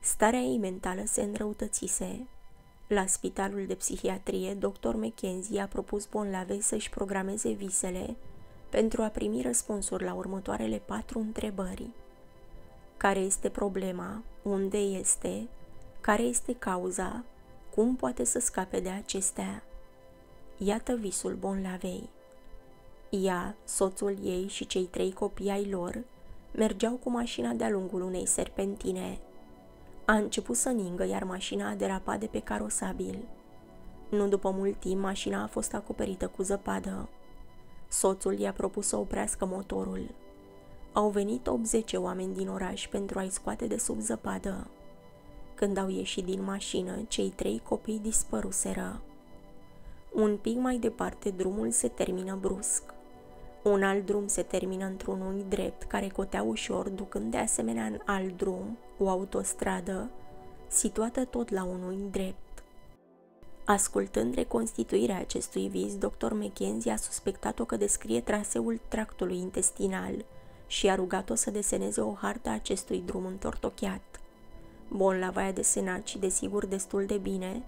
Starea ei mentală se înrăutățise. La spitalul de psihiatrie, dr. McKenzie a propus bolnavei să-și programeze visele pentru a primi răspunsuri la următoarele patru întrebări. Care este problema? Unde este? Care este cauza? Cum poate să scape de acestea? Iată visul bonlavei. Ea, soțul ei și cei trei copii ai lor mergeau cu mașina de-a lungul unei serpentine. A început să ningă, iar mașina a derapat de pe carosabil. Nu după mult timp, mașina a fost acoperită cu zăpadă. Soțul i-a propus să oprească motorul. Au venit 80 oameni din oraș pentru a-i scoate de sub zăpadă. Când au ieșit din mașină, cei trei copii dispăruseră. Un pic mai departe, drumul se termină brusc. Un alt drum se termină într-un unghi drept care cotea ușor, ducând de asemenea în alt drum, o autostradă, situată tot la un unghi drept. Ascultând reconstituirea acestui vis, dr. McKenzie a suspectat-o că descrie traseul tractului intestinal și a rugat-o să deseneze o hartă a acestui drum întortocheat. Bonlava a desenat și, desigur, destul de bine.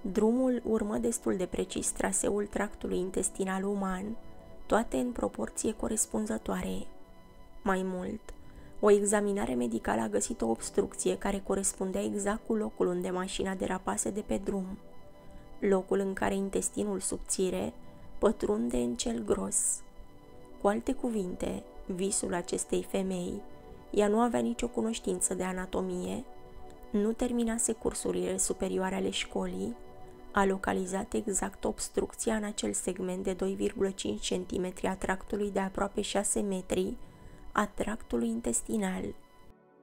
Drumul urmă destul de precis traseul tractului intestinal uman, toate în proporție corespunzătoare. Mai mult, o examinare medicală a găsit o obstrucție care corespundea exact cu locul unde mașina derapase de pe drum, locul în care intestinul subțire pătrunde în cel gros. Cu alte cuvinte, visul acestei femei, ea nu avea nicio cunoștință de anatomie, nu terminase cursurile superioare ale școlii, a localizat exact obstrucția în acel segment de 2,5 cm a tractului de aproape 6 metri a tractului intestinal.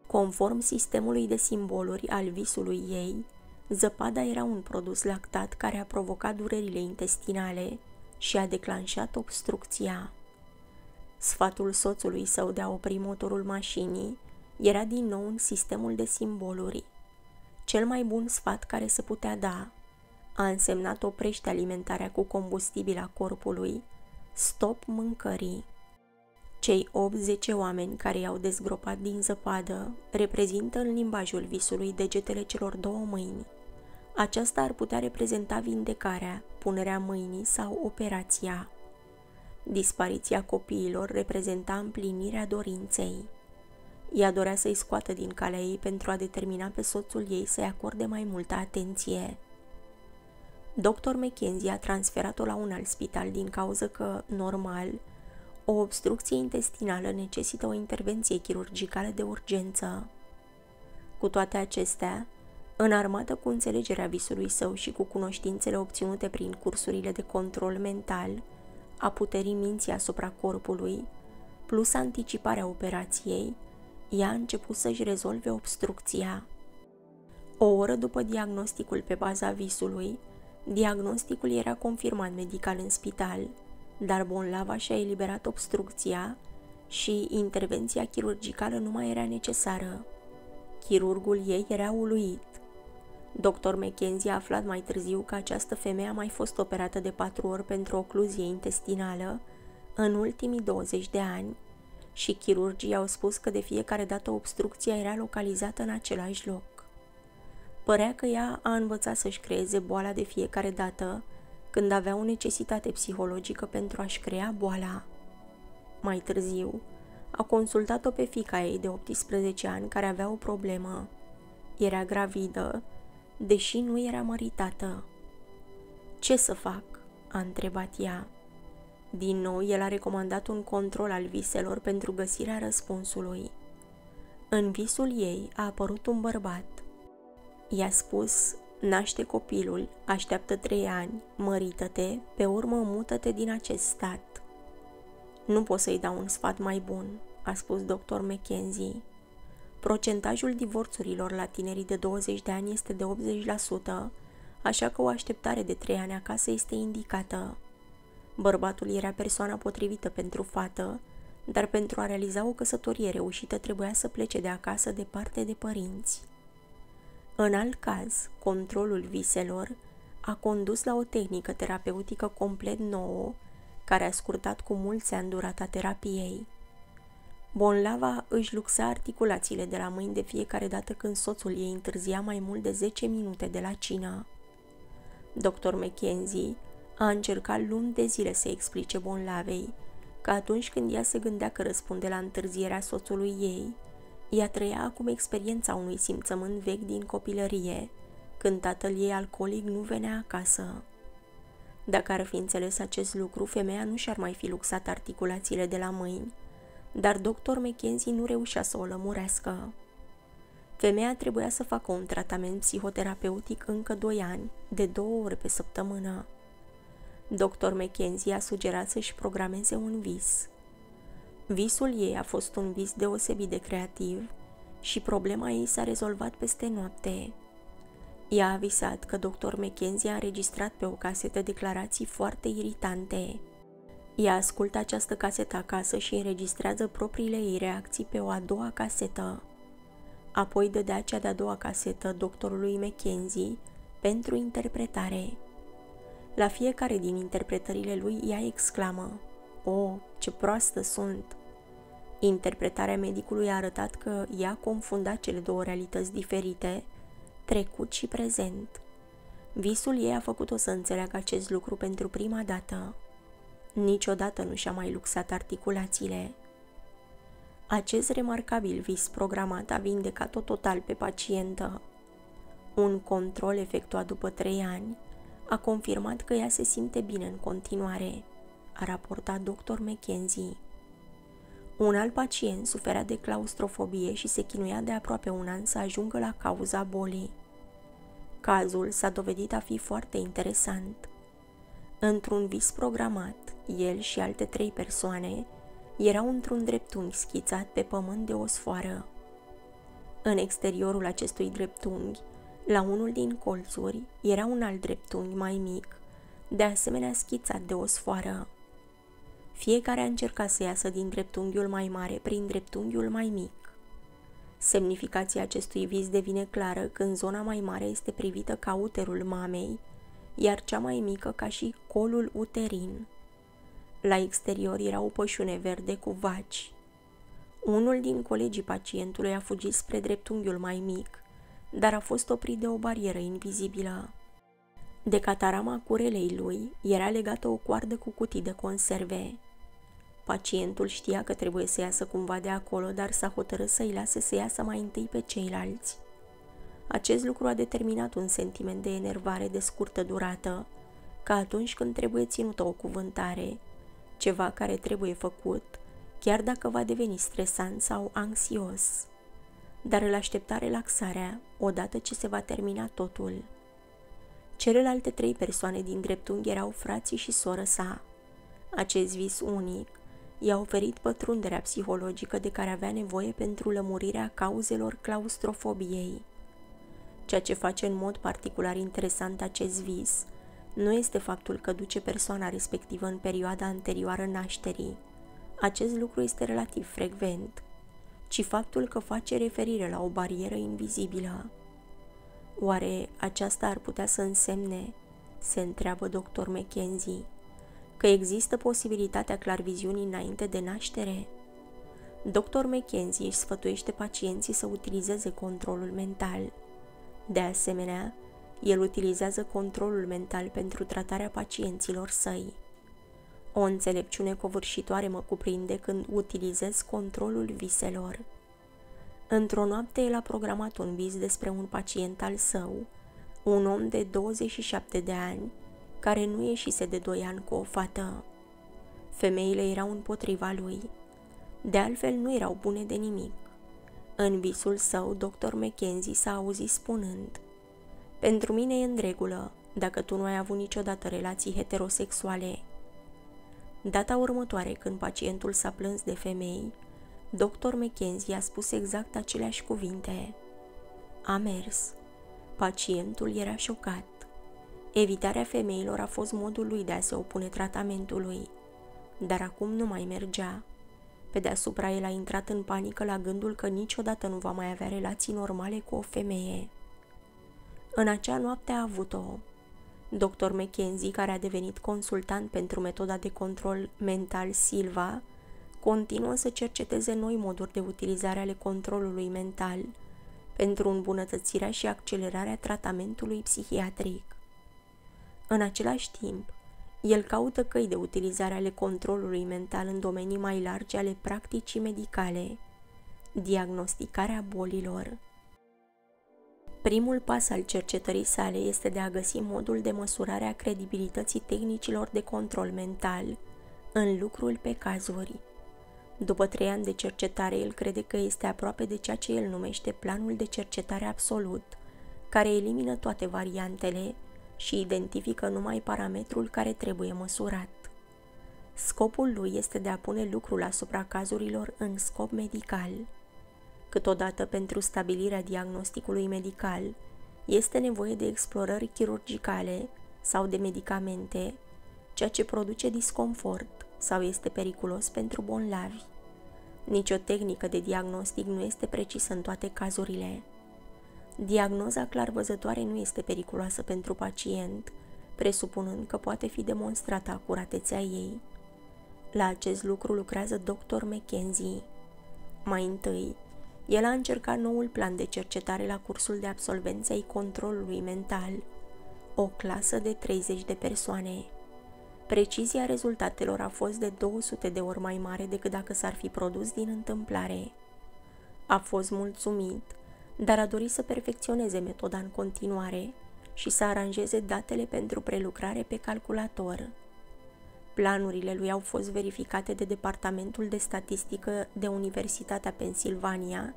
Conform sistemului de simboluri al visului ei, zăpada era un produs lactat care a provocat durerile intestinale și a declanșat obstrucția. Sfatul soțului său de a opri motorul mașinii era din nou în sistemul de simboluri. Cel mai bun sfat care se putea da a însemnat oprește alimentarea cu combustibil a corpului, stop mâncării. Cei 80 oameni care i-au dezgropat din zăpadă reprezintă în limbajul visului degetele celor două mâini. Aceasta ar putea reprezenta vindecarea, punerea mâinii sau operația. Dispariția copiilor reprezenta împlinirea dorinței. Ea dorea să-i scoată din calea ei pentru a determina pe soțul ei să-i acorde mai multă atenție. Dr. McKenzie a transferat-o la un alt spital din cauza că, normal, o obstrucție intestinală necesită o intervenție chirurgicală de urgență. Cu toate acestea, înarmată cu înțelegerea visului său și cu cunoștințele obținute prin cursurile de control mental, a puterii minții asupra corpului, plus anticiparea operației, ea a început să-și rezolve obstrucția. O oră după diagnosticul pe baza visului, diagnosticul era confirmat medical în spital, dar Bonlava și-a eliberat obstrucția și intervenția chirurgicală nu mai era necesară. Chirurgul ei era uluit. Dr. McKenzie a aflat mai târziu că această femeie a mai fost operată de patru ori pentru ocluzie intestinală în ultimii 20 de ani și chirurgii au spus că de fiecare dată obstrucția era localizată în același loc. Părea că ea a învățat să-și creeze boala de fiecare dată când avea o necesitate psihologică pentru a-și crea boala. Mai târziu, a consultat-o pe fica ei de 18 ani care avea o problemă. Era gravidă, deși nu era măritată. Ce să fac?" a întrebat ea. Din nou, el a recomandat un control al viselor pentru găsirea răspunsului. În visul ei a apărut un bărbat. I-a spus, naște copilul, așteaptă trei ani, mărită-te, pe urmă mută-te din acest stat. Nu pot să-i dau un sfat mai bun, a spus doctor McKenzie. Procentajul divorțurilor la tinerii de 20 de ani este de 80%, așa că o așteptare de trei ani acasă este indicată. Bărbatul era persoana potrivită pentru fată, dar pentru a realiza o căsătorie reușită trebuia să plece de acasă departe de părinți. În alt caz, controlul viselor a condus la o tehnică terapeutică complet nouă, care a scurtat cu mulți ani durata terapiei. Bonlava își luxa articulațiile de la mâini de fiecare dată când soțul ei întârzia mai mult de 10 minute de la cină. Dr. McKenzie a încercat luni de zile să explice Bonlavei că atunci când ea se gândea că răspunde la întârzierea soțului ei, ea trăia acum experiența unui simțământ vechi din copilărie, când tatăl ei alcoolic nu venea acasă. Dacă ar fi înțeles acest lucru, femeia nu și-ar mai fi luxat articulațiile de la mâini, dar doctor McKenzie nu reușea să o lămurească. Femeia trebuia să facă un tratament psihoterapeutic încă doi ani, de două ore pe săptămână. Dr. McKenzie a sugerat să-și programeze un vis. Visul ei a fost un vis deosebit de creativ și problema ei s-a rezolvat peste noapte. Ea a visat că dr. McKenzie a înregistrat pe o casetă declarații foarte iritante. Ea ascultă această casetă acasă și înregistrează propriile ei reacții pe o a doua casetă. Apoi dădea cea de-a doua casetă doctorului McKenzie pentru interpretare. La fiecare din interpretările lui ea exclamă, O, oh, ce proastă sunt! Interpretarea medicului a arătat că ea confundat cele două realități diferite, trecut și prezent. Visul ei a făcut-o să înțeleagă acest lucru pentru prima dată. Niciodată nu și-a mai luxat articulațiile. Acest remarcabil vis programat a vindecat-o total pe pacientă. Un control efectuat după trei ani a confirmat că ea se simte bine în continuare, a raportat dr. McKenzie. Un alt pacient suferea de claustrofobie și se chinuia de aproape un an să ajungă la cauza bolii. Cazul s-a dovedit a fi foarte interesant. Într-un vis programat, el și alte trei persoane erau într-un dreptunghi schițat pe pământ de o sfoară. În exteriorul acestui dreptunghi la unul din colțuri era un alt dreptunghi mai mic, de asemenea schițat de o sfoară. Fiecare a încercat să iasă din dreptunghiul mai mare prin dreptunghiul mai mic. Semnificația acestui vis devine clară când zona mai mare este privită ca uterul mamei, iar cea mai mică ca și colul uterin. La exterior era o pășune verde cu vaci. Unul din colegii pacientului a fugit spre dreptunghiul mai mic, dar a fost oprit de o barieră invizibilă. De catarama curelei lui era legată o coardă cu cutii de conserve. Pacientul știa că trebuie să iasă cumva de acolo, dar s-a hotărât să-i lase să iasă mai întâi pe ceilalți. Acest lucru a determinat un sentiment de enervare de scurtă durată, ca atunci când trebuie ținută o cuvântare, ceva care trebuie făcut, chiar dacă va deveni stresant sau anxios dar îl aștepta relaxarea odată ce se va termina totul. Celelalte trei persoane din dreptunghi erau frații și soră sa. Acest vis unic i-a oferit pătrunderea psihologică de care avea nevoie pentru lămurirea cauzelor claustrofobiei. Ceea ce face în mod particular interesant acest vis nu este faptul că duce persoana respectivă în perioada anterioară nașterii. Acest lucru este relativ frecvent, ci faptul că face referire la o barieră invizibilă. Oare aceasta ar putea să însemne, se întreabă doctor McKenzie, că există posibilitatea clarviziunii înainte de naștere? Dr. McKenzie își sfătuiește pacienții să utilizeze controlul mental. De asemenea, el utilizează controlul mental pentru tratarea pacienților săi. O înțelepciune covârșitoare mă cuprinde când utilizez controlul viselor. Într-o noapte el a programat un vis despre un pacient al său, un om de 27 de ani, care nu ieșise de 2 ani cu o fată. Femeile erau împotriva lui. De altfel nu erau bune de nimic. În visul său, dr. Mackenzie s-a auzit spunând Pentru mine e în regulă, dacă tu nu ai avut niciodată relații heterosexuale. Data următoare, când pacientul s-a plâns de femei, dr. Mackenzie a spus exact aceleași cuvinte. A mers. Pacientul era șocat. Evitarea femeilor a fost modul lui de a se opune tratamentului, dar acum nu mai mergea. Pe deasupra el a intrat în panică la gândul că niciodată nu va mai avea relații normale cu o femeie. În acea noapte a avut-o. Dr. McKenzie, care a devenit consultant pentru metoda de control mental Silva, continuă să cerceteze noi moduri de utilizare ale controlului mental pentru îmbunătățirea și accelerarea tratamentului psihiatric. În același timp, el caută căi de utilizare ale controlului mental în domenii mai largi ale practicii medicale, diagnosticarea bolilor. Primul pas al cercetării sale este de a găsi modul de măsurare a credibilității tehnicilor de control mental în lucrul pe cazuri. După trei ani de cercetare, el crede că este aproape de ceea ce el numește planul de cercetare absolut, care elimină toate variantele și identifică numai parametrul care trebuie măsurat. Scopul lui este de a pune lucrul asupra cazurilor în scop medical. Câteodată, pentru stabilirea diagnosticului medical, este nevoie de explorări chirurgicale sau de medicamente, ceea ce produce disconfort sau este periculos pentru bolnavi. Nicio tehnică de diagnostic nu este precisă în toate cazurile. Diagnoza clarvăzătoare nu este periculoasă pentru pacient, presupunând că poate fi demonstrată acuratețea ei. La acest lucru lucrează dr. McKenzie. Mai întâi, el a încercat noul plan de cercetare la cursul de absolvență ai controlului mental, o clasă de 30 de persoane. Precizia rezultatelor a fost de 200 de ori mai mare decât dacă s-ar fi produs din întâmplare. A fost mulțumit dar a dorit să perfecționeze metoda în continuare și să aranjeze datele pentru prelucrare pe calculator. Planurile lui au fost verificate de Departamentul de Statistică de Universitatea Pennsylvania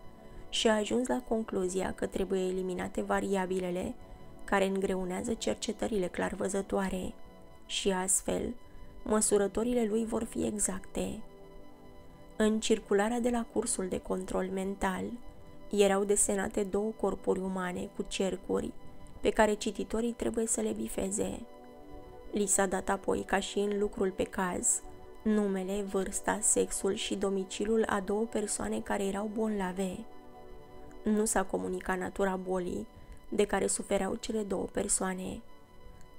și a ajuns la concluzia că trebuie eliminate variabilele care îngreunează cercetările clarvăzătoare și astfel măsurătorile lui vor fi exacte. În circularea de la cursul de control mental, erau desenate două corpuri umane cu cercuri pe care cititorii trebuie să le bifeze. Li s-a dat apoi, ca și în lucrul pe caz, numele, vârsta, sexul și domiciliul a două persoane care erau bolnave. Nu s-a comunicat natura bolii de care sufereau cele două persoane.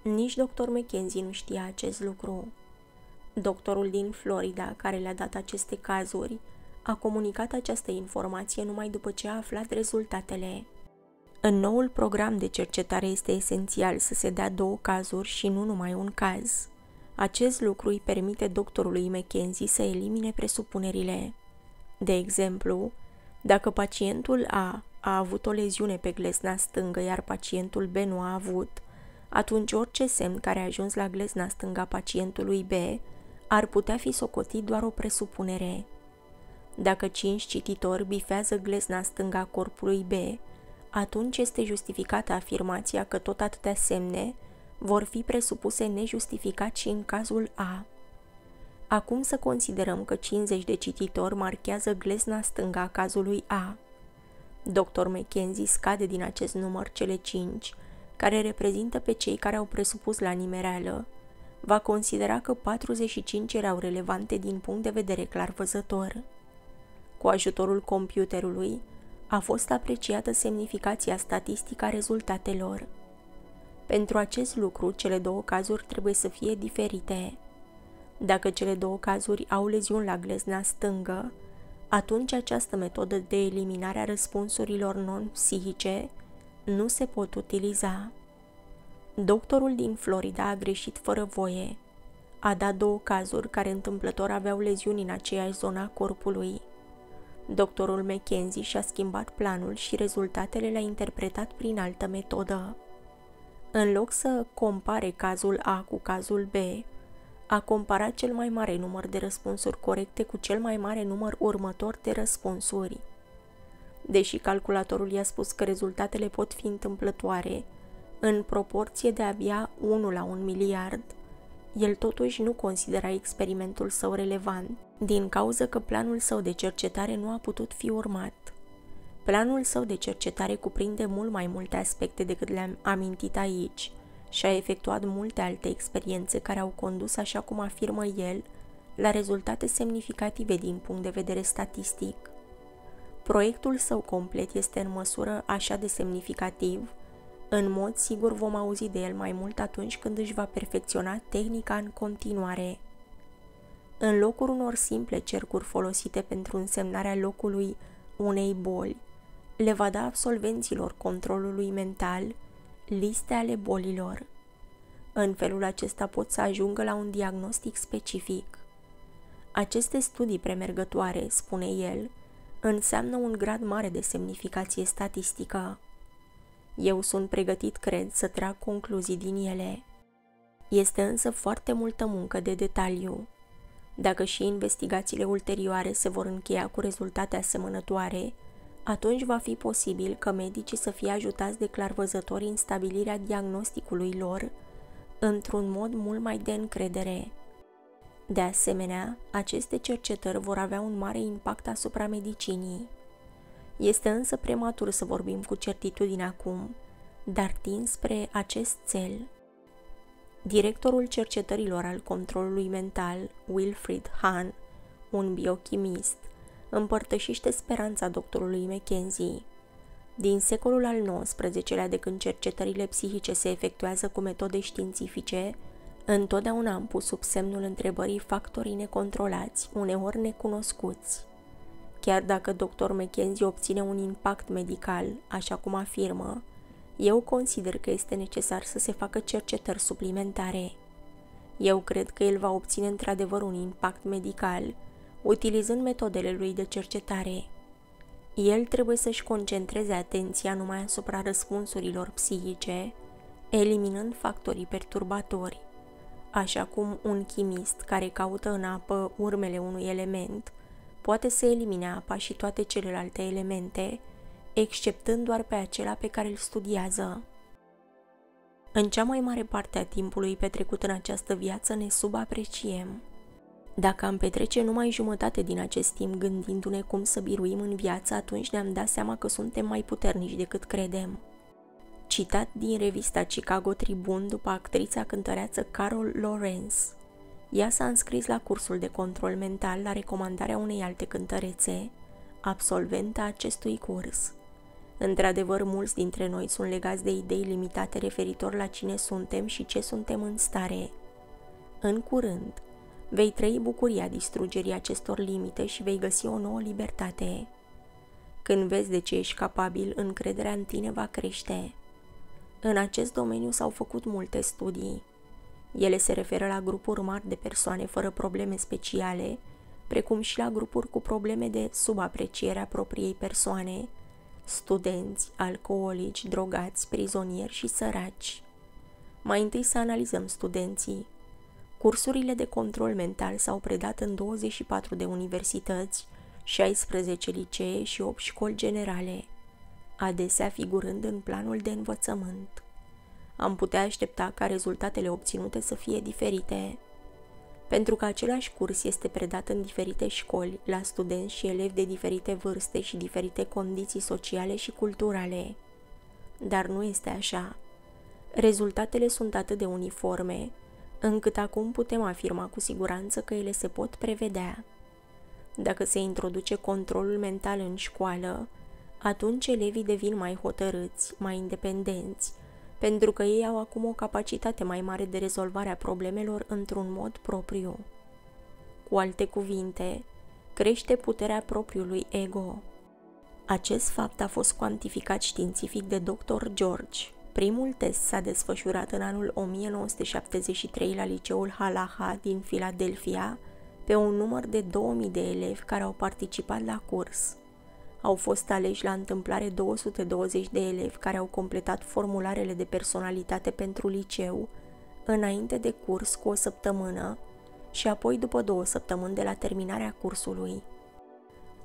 Nici doctor McKenzie nu știa acest lucru. Doctorul din Florida, care le-a dat aceste cazuri, a comunicat această informație numai după ce a aflat rezultatele. În noul program de cercetare este esențial să se dea două cazuri și nu numai un caz. Acest lucru îi permite doctorului McKenzie să elimine presupunerile. De exemplu, dacă pacientul A a avut o leziune pe glezna stângă, iar pacientul B nu a avut, atunci orice semn care a ajuns la glezna stângă a pacientului B ar putea fi socotit doar o presupunere. Dacă cinci cititori bifează glezna stânga corpului B, atunci este justificată afirmația că tot atâtea semne vor fi presupuse nejustificat și în cazul A. Acum să considerăm că 50 de cititori marchează glezna stânga a cazului A. Dr. McKenzie scade din acest număr cele 5, care reprezintă pe cei care au presupus la nimereală. Va considera că 45 erau relevante din punct de vedere clar văzător. Cu ajutorul computerului a fost apreciată semnificația statistică a rezultatelor. Pentru acest lucru, cele două cazuri trebuie să fie diferite. Dacă cele două cazuri au leziuni la glezna stângă, atunci această metodă de eliminare a răspunsurilor non-psihice nu se pot utiliza. Doctorul din Florida a greșit fără voie. A dat două cazuri care întâmplător aveau leziuni în aceeași zonă a corpului. Doctorul McKenzie și-a schimbat planul și rezultatele le-a interpretat prin altă metodă. În loc să compare cazul A cu cazul B, a comparat cel mai mare număr de răspunsuri corecte cu cel mai mare număr următor de răspunsuri. Deși calculatorul i-a spus că rezultatele pot fi întâmplătoare, în proporție de abia 1 la 1 miliard, el totuși nu considera experimentul său relevant, din cauza că planul său de cercetare nu a putut fi urmat. Planul său de cercetare cuprinde mult mai multe aspecte decât le-am amintit aici și a efectuat multe alte experiențe care au condus, așa cum afirmă el, la rezultate semnificative din punct de vedere statistic. Proiectul său complet este în măsură așa de semnificativ în mod sigur vom auzi de el mai mult atunci când își va perfecționa tehnica în continuare. În locul unor simple cercuri folosite pentru însemnarea locului unei boli, le va da absolvenților controlului mental liste ale bolilor. În felul acesta pot să ajungă la un diagnostic specific. Aceste studii premergătoare, spune el, înseamnă un grad mare de semnificație statistică. Eu sunt pregătit, cred, să trag concluzii din ele. Este însă foarte multă muncă de detaliu. Dacă și investigațiile ulterioare se vor încheia cu rezultate asemănătoare, atunci va fi posibil că medicii să fie ajutați de clarvăzători în stabilirea diagnosticului lor într-un mod mult mai de încredere. De asemenea, aceste cercetări vor avea un mare impact asupra medicinii. Este însă prematur să vorbim cu certitudine acum, dar tind spre acest cel. Directorul cercetărilor al controlului mental, Wilfried Hahn, un biochimist, împărtășește speranța doctorului McKenzie. Din secolul al XIX-lea, de când cercetările psihice se efectuează cu metode științifice, întotdeauna am pus sub semnul întrebării factorii necontrolați, uneori necunoscuți. Chiar dacă dr. McKenzie obține un impact medical, așa cum afirmă, eu consider că este necesar să se facă cercetări suplimentare. Eu cred că el va obține într-adevăr un impact medical, utilizând metodele lui de cercetare. El trebuie să-și concentreze atenția numai asupra răspunsurilor psihice, eliminând factorii perturbatori, așa cum un chimist care caută în apă urmele unui element – poate să elimine apa și toate celelalte elemente, exceptând doar pe acela pe care îl studiază. În cea mai mare parte a timpului petrecut în această viață ne subapreciem. Dacă am petrece numai jumătate din acest timp gândindu-ne cum să biruim în viață, atunci ne-am dat seama că suntem mai puternici decât credem. Citat din revista Chicago Tribune după actrița cântăreață Carol Lawrence – ea s-a înscris la cursul de control mental la recomandarea unei alte cântărețe, absolventa acestui curs. Într-adevăr, mulți dintre noi sunt legați de idei limitate referitor la cine suntem și ce suntem în stare. În curând, vei trăi bucuria distrugerii acestor limite și vei găsi o nouă libertate. Când vezi de ce ești capabil, încrederea în tine va crește. În acest domeniu s-au făcut multe studii. Ele se referă la grupuri mari de persoane fără probleme speciale, precum și la grupuri cu probleme de subapreciere a propriei persoane, studenți, alcoolici, drogați, prizonieri și săraci. Mai întâi să analizăm studenții. Cursurile de control mental s-au predat în 24 de universități, 16 licee și 8 școli generale, adesea figurând în planul de învățământ am putea aștepta ca rezultatele obținute să fie diferite. Pentru că același curs este predat în diferite școli, la studenți și elevi de diferite vârste și diferite condiții sociale și culturale. Dar nu este așa. Rezultatele sunt atât de uniforme, încât acum putem afirma cu siguranță că ele se pot prevedea. Dacă se introduce controlul mental în școală, atunci elevii devin mai hotărâți, mai independenți, pentru că ei au acum o capacitate mai mare de rezolvare a problemelor într-un mod propriu. Cu alte cuvinte, crește puterea propriului ego. Acest fapt a fost cuantificat științific de Dr. George. Primul test s-a desfășurat în anul 1973 la liceul Halaha din Philadelphia, pe un număr de 2000 de elevi care au participat la curs. Au fost aleși la întâmplare 220 de elevi care au completat formularele de personalitate pentru liceu, înainte de curs cu o săptămână și apoi după două săptămâni de la terminarea cursului.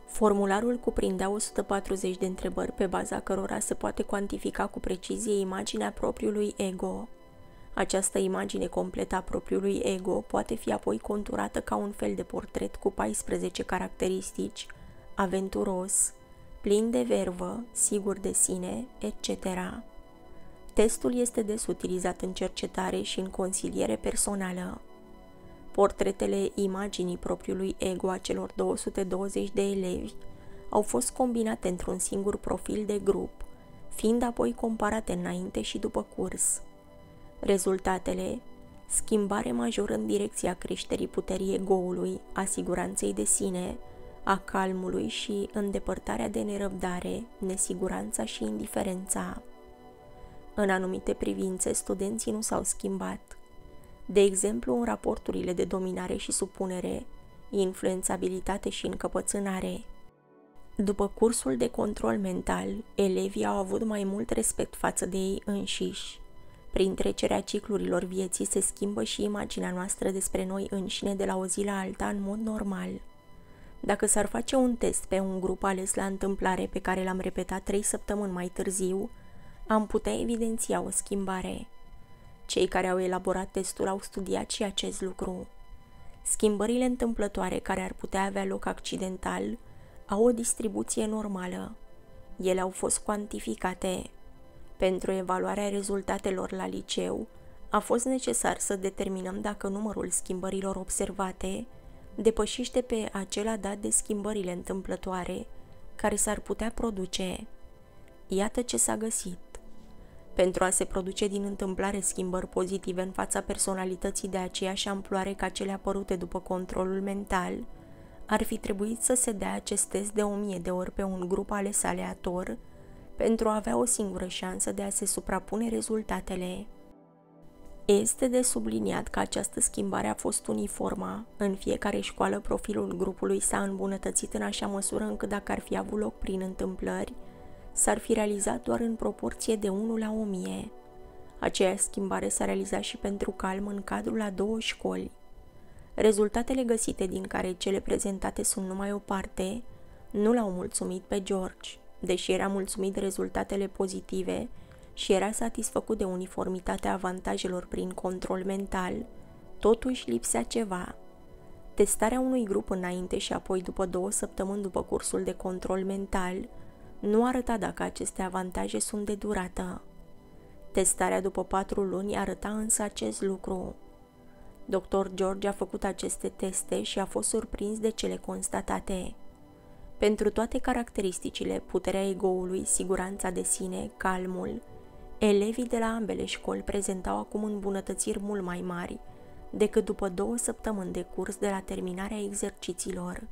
Formularul cuprindea 140 de întrebări pe baza cărora se poate cuantifica cu precizie imaginea propriului ego. Această imagine completă a propriului ego poate fi apoi conturată ca un fel de portret cu 14 caracteristici, aventuros, plin de vervă, sigur de sine, etc. Testul este des utilizat în cercetare și în consiliere personală. Portretele imaginii propriului ego a celor 220 de elevi au fost combinate într-un singur profil de grup, fiind apoi comparate înainte și după curs. Rezultatele schimbare majoră în direcția creșterii puterii egoului, a siguranței de sine, a calmului și îndepărtarea de nerăbdare, nesiguranța și indiferența. În anumite privințe, studenții nu s-au schimbat. De exemplu, în raporturile de dominare și supunere, influențabilitate și încăpățânare. După cursul de control mental, elevii au avut mai mult respect față de ei înșiși. Prin trecerea ciclurilor vieții se schimbă și imaginea noastră despre noi înșine de la o zi la alta în mod normal. Dacă s-ar face un test pe un grup ales la întâmplare pe care l-am repetat trei săptămâni mai târziu, am putea evidenția o schimbare. Cei care au elaborat testul au studiat și acest lucru. Schimbările întâmplătoare care ar putea avea loc accidental au o distribuție normală. Ele au fost cuantificate. Pentru evaluarea rezultatelor la liceu, a fost necesar să determinăm dacă numărul schimbărilor observate depășește pe acela dat de schimbările întâmplătoare care s-ar putea produce. Iată ce s-a găsit. Pentru a se produce din întâmplare schimbări pozitive în fața personalității de aceeași amploare ca cele apărute după controlul mental, ar fi trebuit să se dea acest test de o mie de ori pe un grup ales aleator pentru a avea o singură șansă de a se suprapune rezultatele. Este de subliniat că această schimbare a fost uniformă. În fiecare școală profilul grupului s-a îmbunătățit în așa măsură încât dacă ar fi avut loc prin întâmplări, s-ar fi realizat doar în proporție de 1 la 1000. Aceeași schimbare s-a realizat și pentru calm în cadrul a două școli. Rezultatele găsite din care cele prezentate sunt numai o parte, nu l-au mulțumit pe George, deși era mulțumit de rezultatele pozitive și era satisfăcut de uniformitatea avantajelor prin control mental, totuși lipsea ceva. Testarea unui grup înainte și apoi după două săptămâni după cursul de control mental nu arăta dacă aceste avantaje sunt de durată. Testarea după patru luni arăta însă acest lucru. Dr. George a făcut aceste teste și a fost surprins de cele constatate. Pentru toate caracteristicile, puterea egoului, siguranța de sine, calmul, elevii de la ambele școli prezentau acum îmbunătățiri mult mai mari decât după două săptămâni de curs de la terminarea exercițiilor.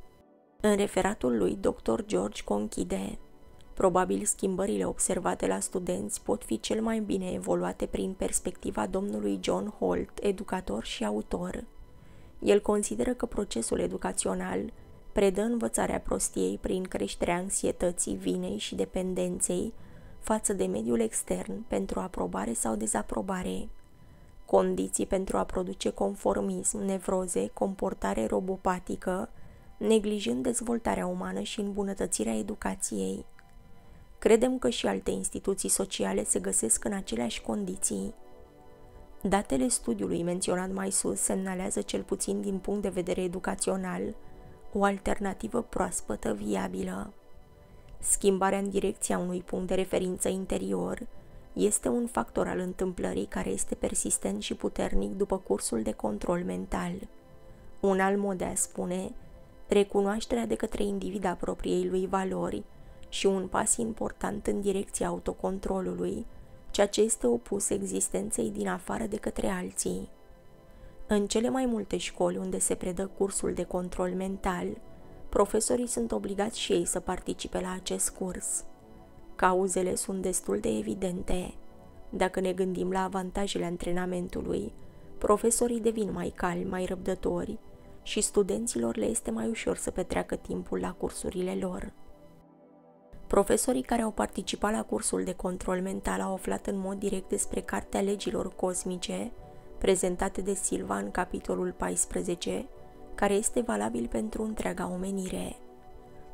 În referatul lui, Dr. George conchide Probabil schimbările observate la studenți pot fi cel mai bine evoluate prin perspectiva domnului John Holt, educator și autor. El consideră că procesul educațional predă învățarea prostiei prin creșterea anxietății, vinei și dependenței față de mediul extern pentru aprobare sau dezaprobare. Condiții pentru a produce conformism, nevroze, comportare robopatică, neglijând dezvoltarea umană și îmbunătățirea educației. Credem că și alte instituții sociale se găsesc în aceleași condiții. Datele studiului menționat mai sus semnalează cel puțin din punct de vedere educațional o alternativă proaspătă viabilă. Schimbarea în direcția unui punct de referință interior este un factor al întâmplării care este persistent și puternic după cursul de control mental. Un alt mod de a spune, recunoașterea de către individ a propriei lui valori și un pas important în direcția autocontrolului, ceea ce este opus existenței din afară de către alții. În cele mai multe școli unde se predă cursul de control mental, Profesorii sunt obligați și ei să participe la acest curs. Cauzele sunt destul de evidente. Dacă ne gândim la avantajele antrenamentului, profesorii devin mai calmi, mai răbdători și studenților le este mai ușor să petreacă timpul la cursurile lor. Profesorii care au participat la cursul de control mental au aflat în mod direct despre Cartea Legilor Cosmice, prezentate de Silva în capitolul 14, care este valabil pentru întreaga omenire.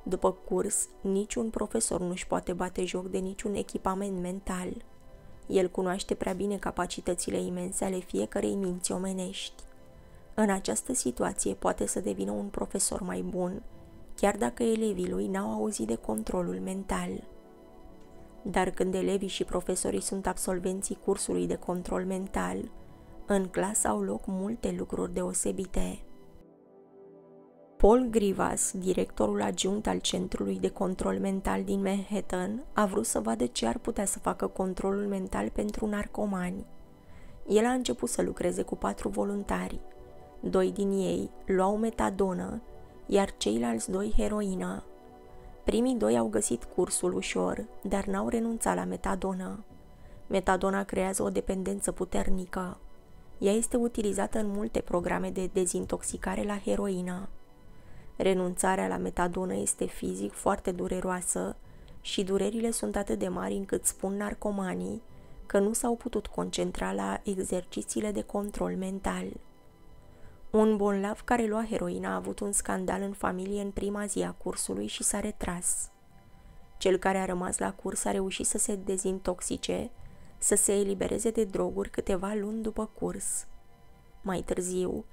După curs, niciun profesor nu-și poate bate joc de niciun echipament mental. El cunoaște prea bine capacitățile imense ale fiecărei minți omenești. În această situație poate să devină un profesor mai bun, chiar dacă elevii lui n-au auzit de controlul mental. Dar când elevii și profesorii sunt absolvenții cursului de control mental, în clasă au loc multe lucruri deosebite. Paul Grivas, directorul adjunct al Centrului de Control Mental din Manhattan, a vrut să vadă ce ar putea să facă controlul mental pentru narcomani. El a început să lucreze cu patru voluntari. Doi din ei luau metadonă, iar ceilalți doi heroină. Primii doi au găsit cursul ușor, dar n-au renunțat la metadonă. Metadona creează o dependență puternică. Ea este utilizată în multe programe de dezintoxicare la heroină. Renunțarea la metadonă este fizic foarte dureroasă și durerile sunt atât de mari încât spun narcomanii că nu s-au putut concentra la exercițiile de control mental. Un bolnav care lua heroina a avut un scandal în familie în prima zi a cursului și s-a retras. Cel care a rămas la curs a reușit să se dezintoxice, să se elibereze de droguri câteva luni după curs. Mai târziu,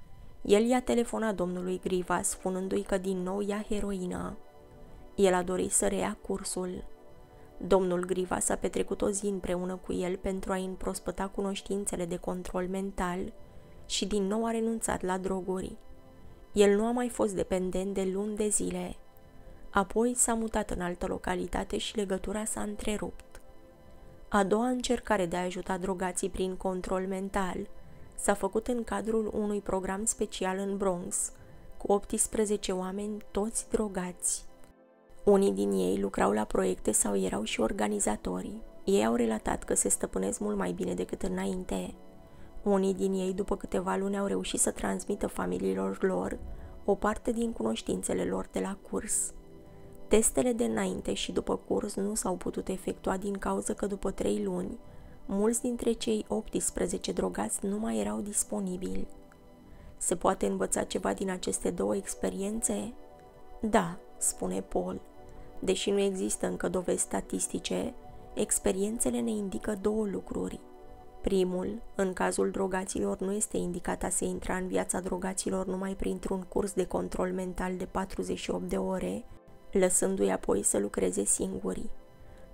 el i-a telefonat domnului Griva, spunându-i că din nou ia heroină. El a dorit să reia cursul. Domnul Griva s-a petrecut o zi împreună cu el pentru a-i împrospăta cunoștințele de control mental și din nou a renunțat la droguri. El nu a mai fost dependent de luni de zile. Apoi s-a mutat în altă localitate și legătura s-a întrerupt. A doua încercare de a ajuta drogații prin control mental – s-a făcut în cadrul unui program special în Bronx, cu 18 oameni toți drogați. Unii din ei lucrau la proiecte sau erau și organizatori. Ei au relatat că se stăpânesc mult mai bine decât înainte. Unii din ei, după câteva luni, au reușit să transmită familiilor lor o parte din cunoștințele lor de la curs. Testele de înainte și după curs nu s-au putut efectua din cauza că după trei luni mulți dintre cei 18 drogați nu mai erau disponibili. Se poate învăța ceva din aceste două experiențe? Da, spune Paul. Deși nu există încă dovezi statistice, experiențele ne indică două lucruri. Primul, în cazul drogaților, nu este indicat a se intra în viața drogaților numai printr-un curs de control mental de 48 de ore, lăsându-i apoi să lucreze singuri.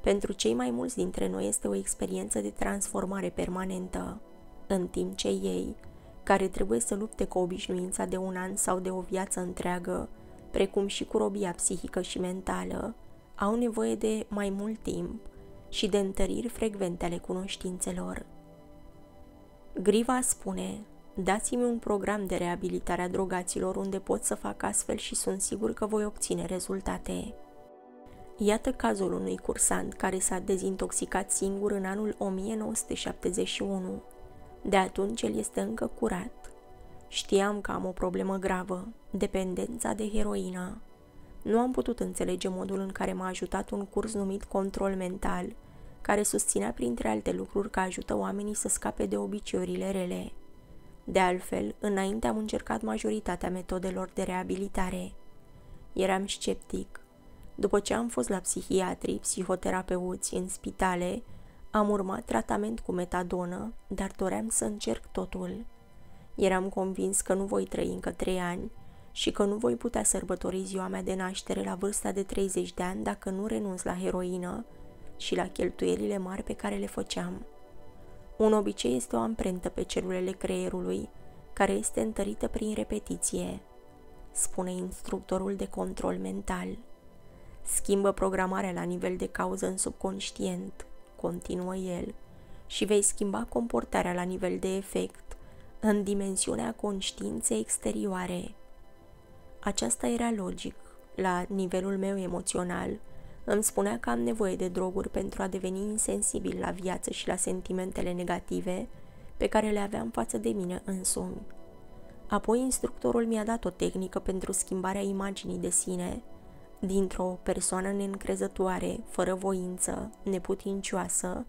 Pentru cei mai mulți dintre noi este o experiență de transformare permanentă, în timp ce ei, care trebuie să lupte cu obișnuința de un an sau de o viață întreagă, precum și cu robia psihică și mentală, au nevoie de mai mult timp și de întăriri frecvente ale cunoștințelor. Griva spune, dați-mi un program de reabilitare a drogaților unde pot să fac astfel și sunt sigur că voi obține rezultate. Iată cazul unui cursant care s-a dezintoxicat singur în anul 1971. De atunci el este încă curat. Știam că am o problemă gravă, dependența de heroină. Nu am putut înțelege modul în care m-a ajutat un curs numit control mental, care susținea printre alte lucruri că ajută oamenii să scape de obiceiurile rele. De altfel, înainte am încercat majoritatea metodelor de reabilitare. Eram sceptic, după ce am fost la psihiatri, psihoterapeuți, în spitale, am urmat tratament cu metadonă, dar doream să încerc totul. Eram convins că nu voi trăi încă trei ani și că nu voi putea sărbători ziua mea de naștere la vârsta de 30 de ani dacă nu renunț la heroină și la cheltuielile mari pe care le făceam. Un obicei este o amprentă pe celulele creierului, care este întărită prin repetiție, spune instructorul de control mental. Schimbă programarea la nivel de cauză în subconștient, continuă el, și vei schimba comportarea la nivel de efect, în dimensiunea conștiinței exterioare. Aceasta era logic. la nivelul meu emoțional, îmi spunea că am nevoie de droguri pentru a deveni insensibil la viață și la sentimentele negative pe care le aveam față de mine însumi. Apoi instructorul mi-a dat o tehnică pentru schimbarea imaginii de sine, dintr-o persoană neîncrezătoare, fără voință, neputincioasă,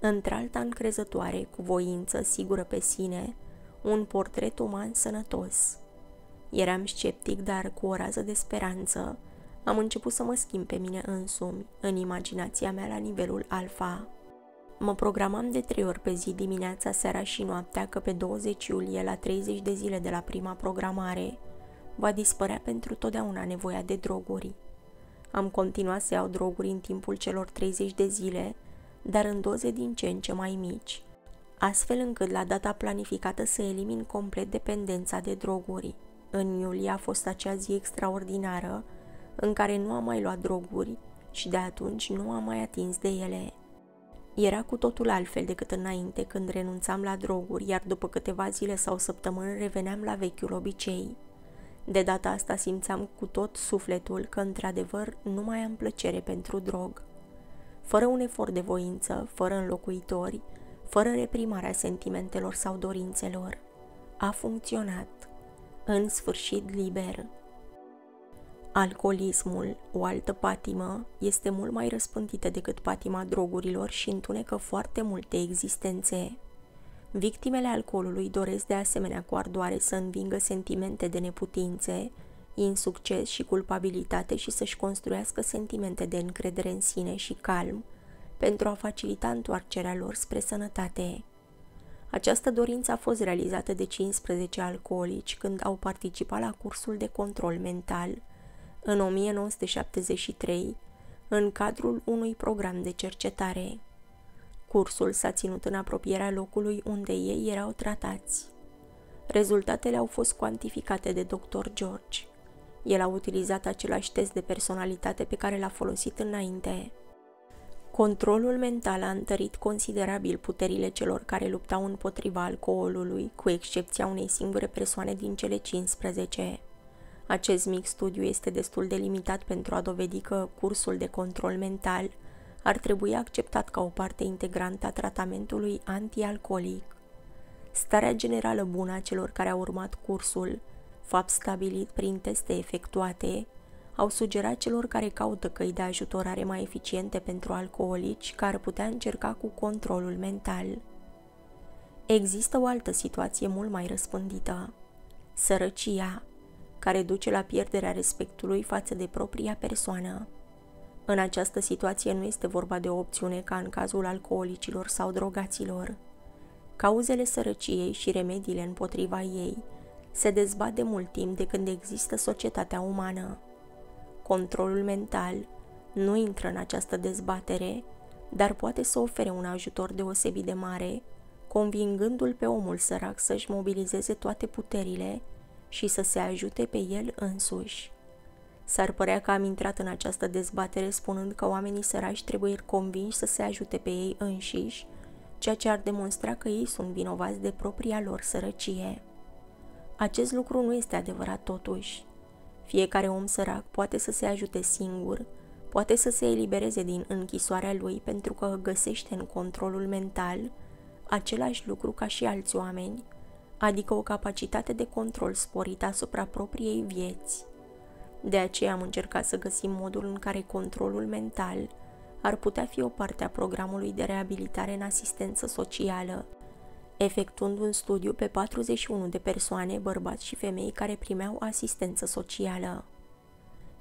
într-alta încrezătoare, cu voință, sigură pe sine, un portret uman sănătos. Eram sceptic, dar cu o rază de speranță, am început să mă schimb pe mine însumi, în imaginația mea la nivelul alfa. Mă programam de trei ori pe zi, dimineața, seara și noaptea, că pe 20 iulie, la 30 de zile de la prima programare, va dispărea pentru totdeauna nevoia de droguri. Am continuat să iau droguri în timpul celor 30 de zile, dar în doze din ce în ce mai mici, astfel încât la data planificată să elimin complet dependența de droguri. În iulie a fost acea zi extraordinară în care nu am mai luat droguri și de atunci nu am mai atins de ele. Era cu totul altfel decât înainte când renunțam la droguri, iar după câteva zile sau săptămâni reveneam la vechiul obicei. De data asta simțeam cu tot sufletul că într-adevăr nu mai am plăcere pentru drog. Fără un efort de voință, fără înlocuitori, fără reprimarea sentimentelor sau dorințelor. A funcționat. În sfârșit liber. Alcoolismul, o altă patimă, este mult mai răspândită decât patima drogurilor și întunecă foarte multe existențe. Victimele alcoolului doresc de asemenea cu ardoare să învingă sentimente de neputințe, insucces și culpabilitate și să-și construiască sentimente de încredere în sine și calm pentru a facilita întoarcerea lor spre sănătate. Această dorință a fost realizată de 15 alcoolici când au participat la cursul de control mental – în 1973 în cadrul unui program de cercetare. Cursul s-a ținut în apropierea locului unde ei erau tratați. Rezultatele au fost cuantificate de dr. George. El a utilizat același test de personalitate pe care l-a folosit înainte. Controlul mental a întărit considerabil puterile celor care luptau împotriva alcoolului, cu excepția unei singure persoane din cele 15. Acest mic studiu este destul de limitat pentru a dovedi că cursul de control mental ar trebui acceptat ca o parte integrantă a tratamentului antialcoolic. Starea generală bună a celor care au urmat cursul, fapt stabilit prin teste efectuate, au sugerat celor care caută căi de ajutorare mai eficiente pentru alcoolici care ar putea încerca cu controlul mental. Există o altă situație mult mai răspândită. Sărăcia, care duce la pierderea respectului față de propria persoană. În această situație nu este vorba de o opțiune ca în cazul alcoolicilor sau drogaților. Cauzele sărăciei și remediile împotriva ei se dezbat de mult timp de când există societatea umană. Controlul mental nu intră în această dezbatere, dar poate să ofere un ajutor deosebit de mare, convingându-l pe omul sărac să-și mobilizeze toate puterile și să se ajute pe el însuși. S-ar părea că am intrat în această dezbatere spunând că oamenii săraci trebuie convinși să se ajute pe ei înșiși, ceea ce ar demonstra că ei sunt vinovați de propria lor sărăcie. Acest lucru nu este adevărat totuși. Fiecare om sărac poate să se ajute singur, poate să se elibereze din închisoarea lui pentru că găsește în controlul mental același lucru ca și alți oameni, adică o capacitate de control sporită asupra propriei vieți. De aceea am încercat să găsim modul în care controlul mental ar putea fi o parte a programului de reabilitare în asistență socială, efectuând un studiu pe 41 de persoane, bărbați și femei, care primeau asistență socială.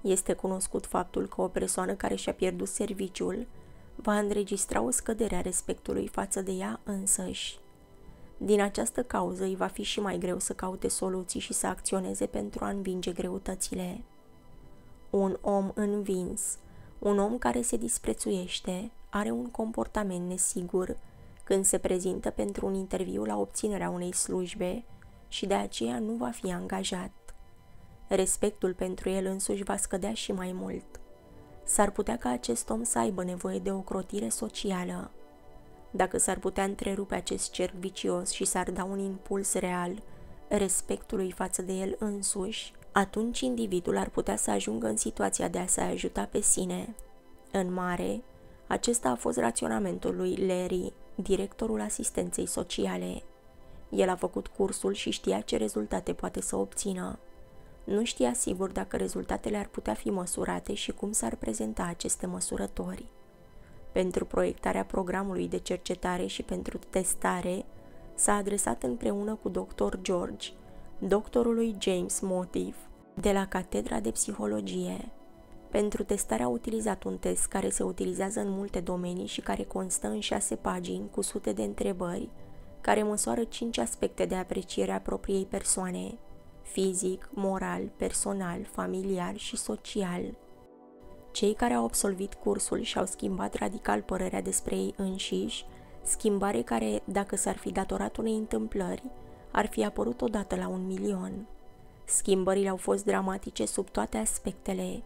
Este cunoscut faptul că o persoană care și-a pierdut serviciul va înregistra o scădere a respectului față de ea însăși. Din această cauză îi va fi și mai greu să caute soluții și să acționeze pentru a învinge greutățile. Un om învins, un om care se disprețuiește, are un comportament nesigur când se prezintă pentru un interviu la obținerea unei slujbe și de aceea nu va fi angajat. Respectul pentru el însuși va scădea și mai mult. S-ar putea ca acest om să aibă nevoie de o crotire socială dacă s-ar putea întrerupe acest cerc vicios și s-ar da un impuls real respectului față de el însuși, atunci individul ar putea să ajungă în situația de a se ajuta pe sine. În mare, acesta a fost raționamentul lui Larry, directorul asistenței sociale. El a făcut cursul și știa ce rezultate poate să obțină. Nu știa sigur dacă rezultatele ar putea fi măsurate și cum s-ar prezenta aceste măsurători. Pentru proiectarea programului de cercetare și pentru testare, s-a adresat împreună cu dr. George, doctorului James Motive, de la Catedra de Psihologie. Pentru testare a utilizat un test care se utilizează în multe domenii și care constă în șase pagini cu sute de întrebări, care măsoară cinci aspecte de apreciere a propriei persoane, fizic, moral, personal, familiar și social. Cei care au absolvit cursul și-au schimbat radical părerea despre ei înșiși, schimbare care, dacă s-ar fi datorat unei întâmplări, ar fi apărut odată la un milion. Schimbările au fost dramatice sub toate aspectele.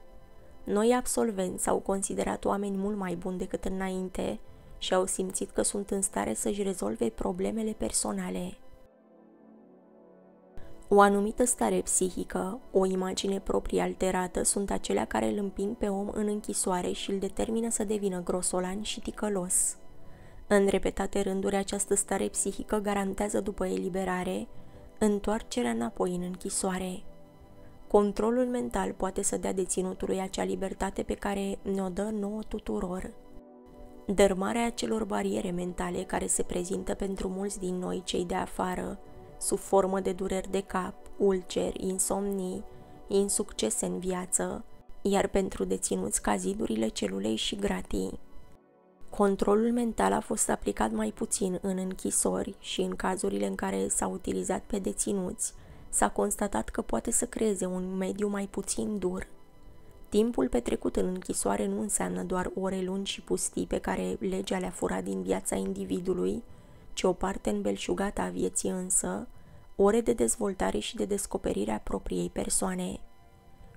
Noi absolvenți s-au considerat oameni mult mai buni decât înainte și au simțit că sunt în stare să-și rezolve problemele personale. O anumită stare psihică, o imagine proprie alterată, sunt acelea care îl împing pe om în închisoare și îl determină să devină grosolan și ticălos. În repetate rânduri, această stare psihică garantează după eliberare întoarcerea înapoi în închisoare. Controlul mental poate să dea deținutului acea libertate pe care ne-o dă nouă tuturor. Dărmarea acelor bariere mentale care se prezintă pentru mulți din noi cei de afară, sub formă de dureri de cap, ulceri, insomnii, insuccese în viață, iar pentru deținuți ca zidurile celulei și gratii. Controlul mental a fost aplicat mai puțin în închisori și în cazurile în care s-a utilizat pe deținuți, s-a constatat că poate să creeze un mediu mai puțin dur. Timpul petrecut în închisoare nu înseamnă doar ore lungi și pustii pe care legea le-a furat din viața individului, ci o parte înbelșugată a vieții însă, ore de dezvoltare și de descoperire a propriei persoane.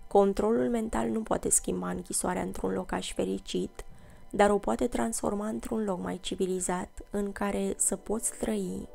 Controlul mental nu poate schimba închisoarea într-un locaș fericit, dar o poate transforma într-un loc mai civilizat în care să poți trăi.